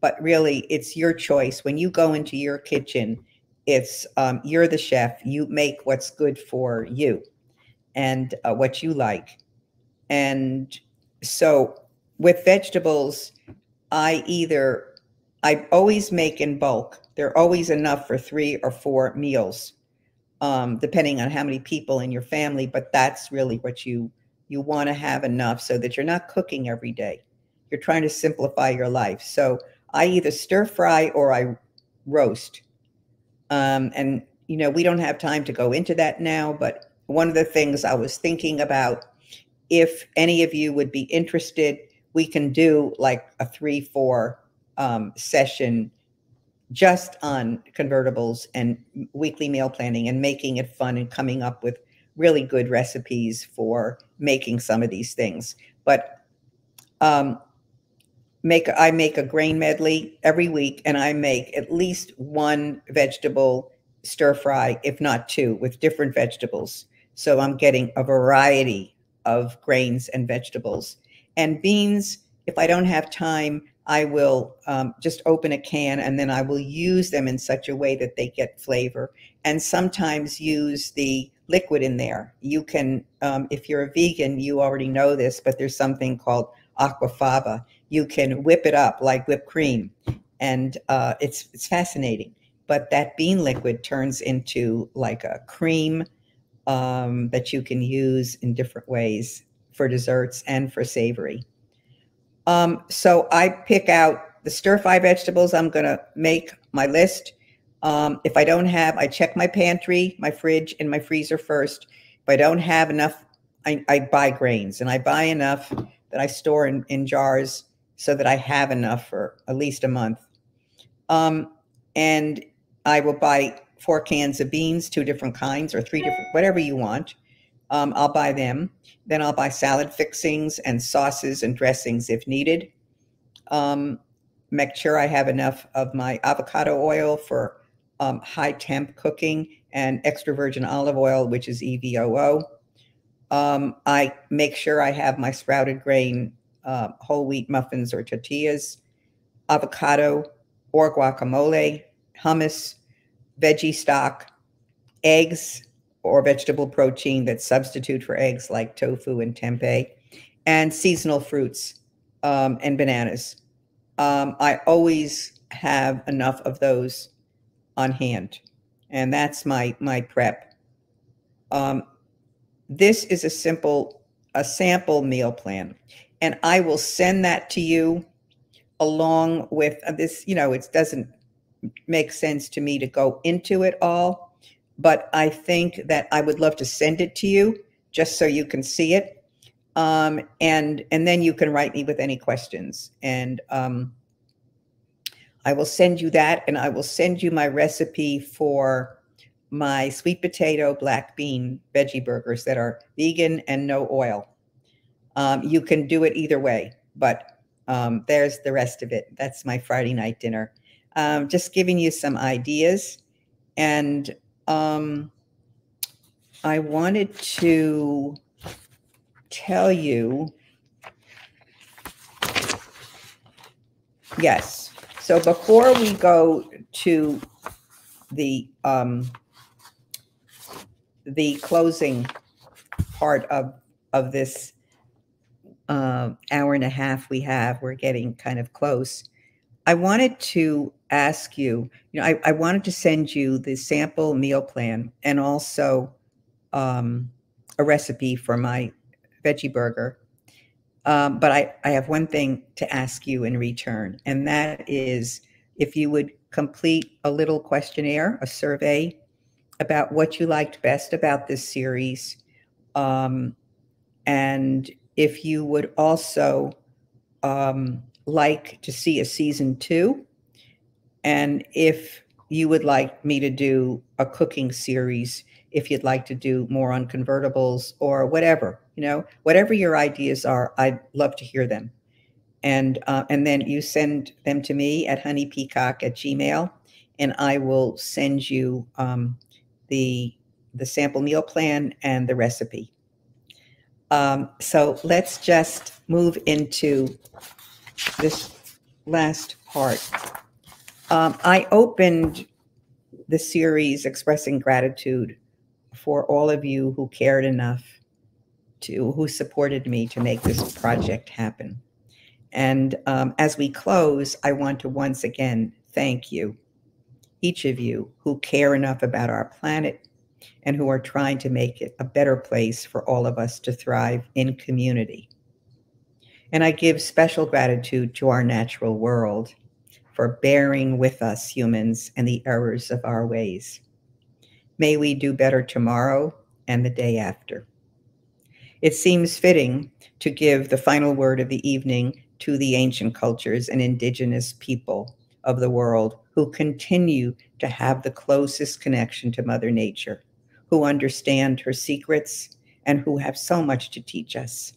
but really it's your choice. When you go into your kitchen, it's um, you're the chef, you make what's good for you and uh, what you like. And so with vegetables, I either I always make in bulk. They're always enough for three or four meals, um, depending on how many people in your family. But that's really what you you want to have enough so that you're not cooking every day. You're trying to simplify your life. So I either stir fry or I roast. Um, and you know we don't have time to go into that now, but one of the things I was thinking about, if any of you would be interested, we can do like a three, four um, session just on convertibles and weekly meal planning and making it fun and coming up with really good recipes for making some of these things. But um, make I make a grain medley every week, and I make at least one vegetable stir fry, if not two, with different vegetables. So I'm getting a variety of grains and vegetables. And beans, if I don't have time, I will um, just open a can and then I will use them in such a way that they get flavor. And sometimes use the liquid in there. You can, um, if you're a vegan, you already know this, but there's something called aquafaba. You can whip it up like whipped cream, and uh, it's it's fascinating. But that bean liquid turns into like a cream um, that you can use in different ways for desserts and for savory. Um, so I pick out the stir fry vegetables I'm going to make my list. Um, if I don't have, I check my pantry, my fridge, and my freezer first. If I don't have enough, I, I buy grains and I buy enough that I store in, in jars so that I have enough for at least a month. Um, and I will buy four cans of beans, two different kinds or three different, whatever you want. Um, I'll buy them. Then I'll buy salad fixings and sauces and dressings if needed. Um, make sure I have enough of my avocado oil for um, high temp cooking and extra virgin olive oil, which is EVOO. Um, I make sure I have my sprouted grain uh, whole wheat muffins or tortillas, avocado or guacamole, hummus, veggie stock, eggs or vegetable protein that substitute for eggs like tofu and tempeh, and seasonal fruits um, and bananas. Um, I always have enough of those on hand, and that's my my prep. Um, this is a simple, a sample meal plan. And I will send that to you along with uh, this. You know, it doesn't make sense to me to go into it all, but I think that I would love to send it to you just so you can see it. Um, and and then you can write me with any questions. And um, I will send you that, and I will send you my recipe for my sweet potato black bean veggie burgers that are vegan and no oil. Um, you can do it either way, but um, there's the rest of it. That's my Friday night dinner. Um, just giving you some ideas. And um, I wanted to tell you yes. So before we go to the um, the closing part of of this uh, hour and a half we have, we're getting kind of close. I wanted to ask you, you know, I, I wanted to send you the sample meal plan and also um, a recipe for my veggie burger. Um, but I, I have one thing to ask you in return, and that is if you would complete a little questionnaire, a survey about what you liked best about this series. Um, and if you would also um, like to see a season two, and if you would like me to do a cooking series, if you'd like to do more on convertibles or whatever, you know, whatever your ideas are, I'd love to hear them. And uh, and then you send them to me at honeypeacock at gmail, and I will send you um, the the sample meal plan and the recipe. Um, so let's just move into this last part. Um, I opened the series expressing gratitude for all of you who cared enough to who supported me to make this project happen. And um, as we close, I want to once again thank you each of you who care enough about our planet and who are trying to make it a better place for all of us to thrive in community. And I give special gratitude to our natural world for bearing with us humans and the errors of our ways. May we do better tomorrow and the day after. It seems fitting to give the final word of the evening to the ancient cultures and indigenous people of the world who continue to have the closest connection to Mother Nature, who understand her secrets, and who have so much to teach us.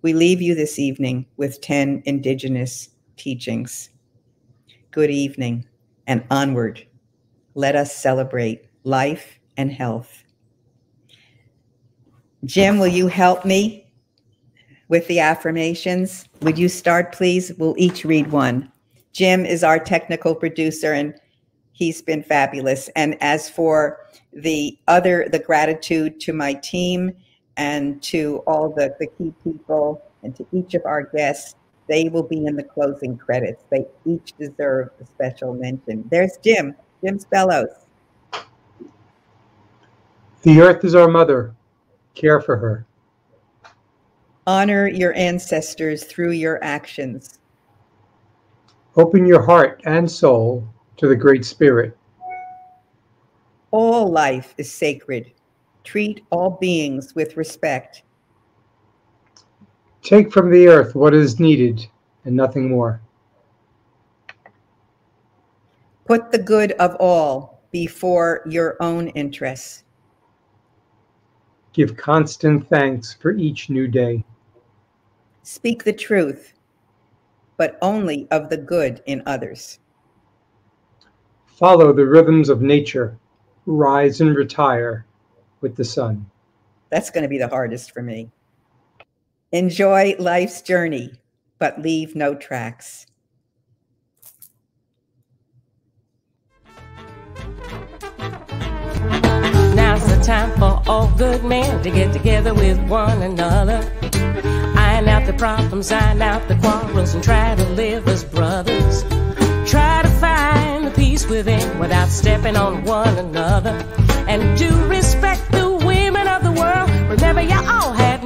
We leave you this evening with 10 indigenous teachings. Good evening and onward. Let us celebrate life and health. Jim, will you help me with the affirmations? Would you start, please? We'll each read one. Jim is our technical producer and he's been fabulous. And as for the other, the gratitude to my team and to all the, the key people and to each of our guests, they will be in the closing credits. They each deserve a special mention. There's Jim, Jim Spellos. The earth is our mother. Care for her. Honor your ancestors through your actions. Open your heart and soul to the Great Spirit. All life is sacred. Treat all beings with respect. Take from the earth what is needed and nothing more. Put the good of all before your own interests. Give constant thanks for each new day. Speak the truth, but only of the good in others. Follow the rhythms of nature. Rise and retire with the sun. That's going to be the hardest for me. Enjoy life's journey, but leave no tracks. Now's the time for all good men to get together with one another. Iron out the problems, iron out the quarrels, and try to live as brothers. Try to find the peace within without stepping on one another. And do respect the women of the world. Remember, you all had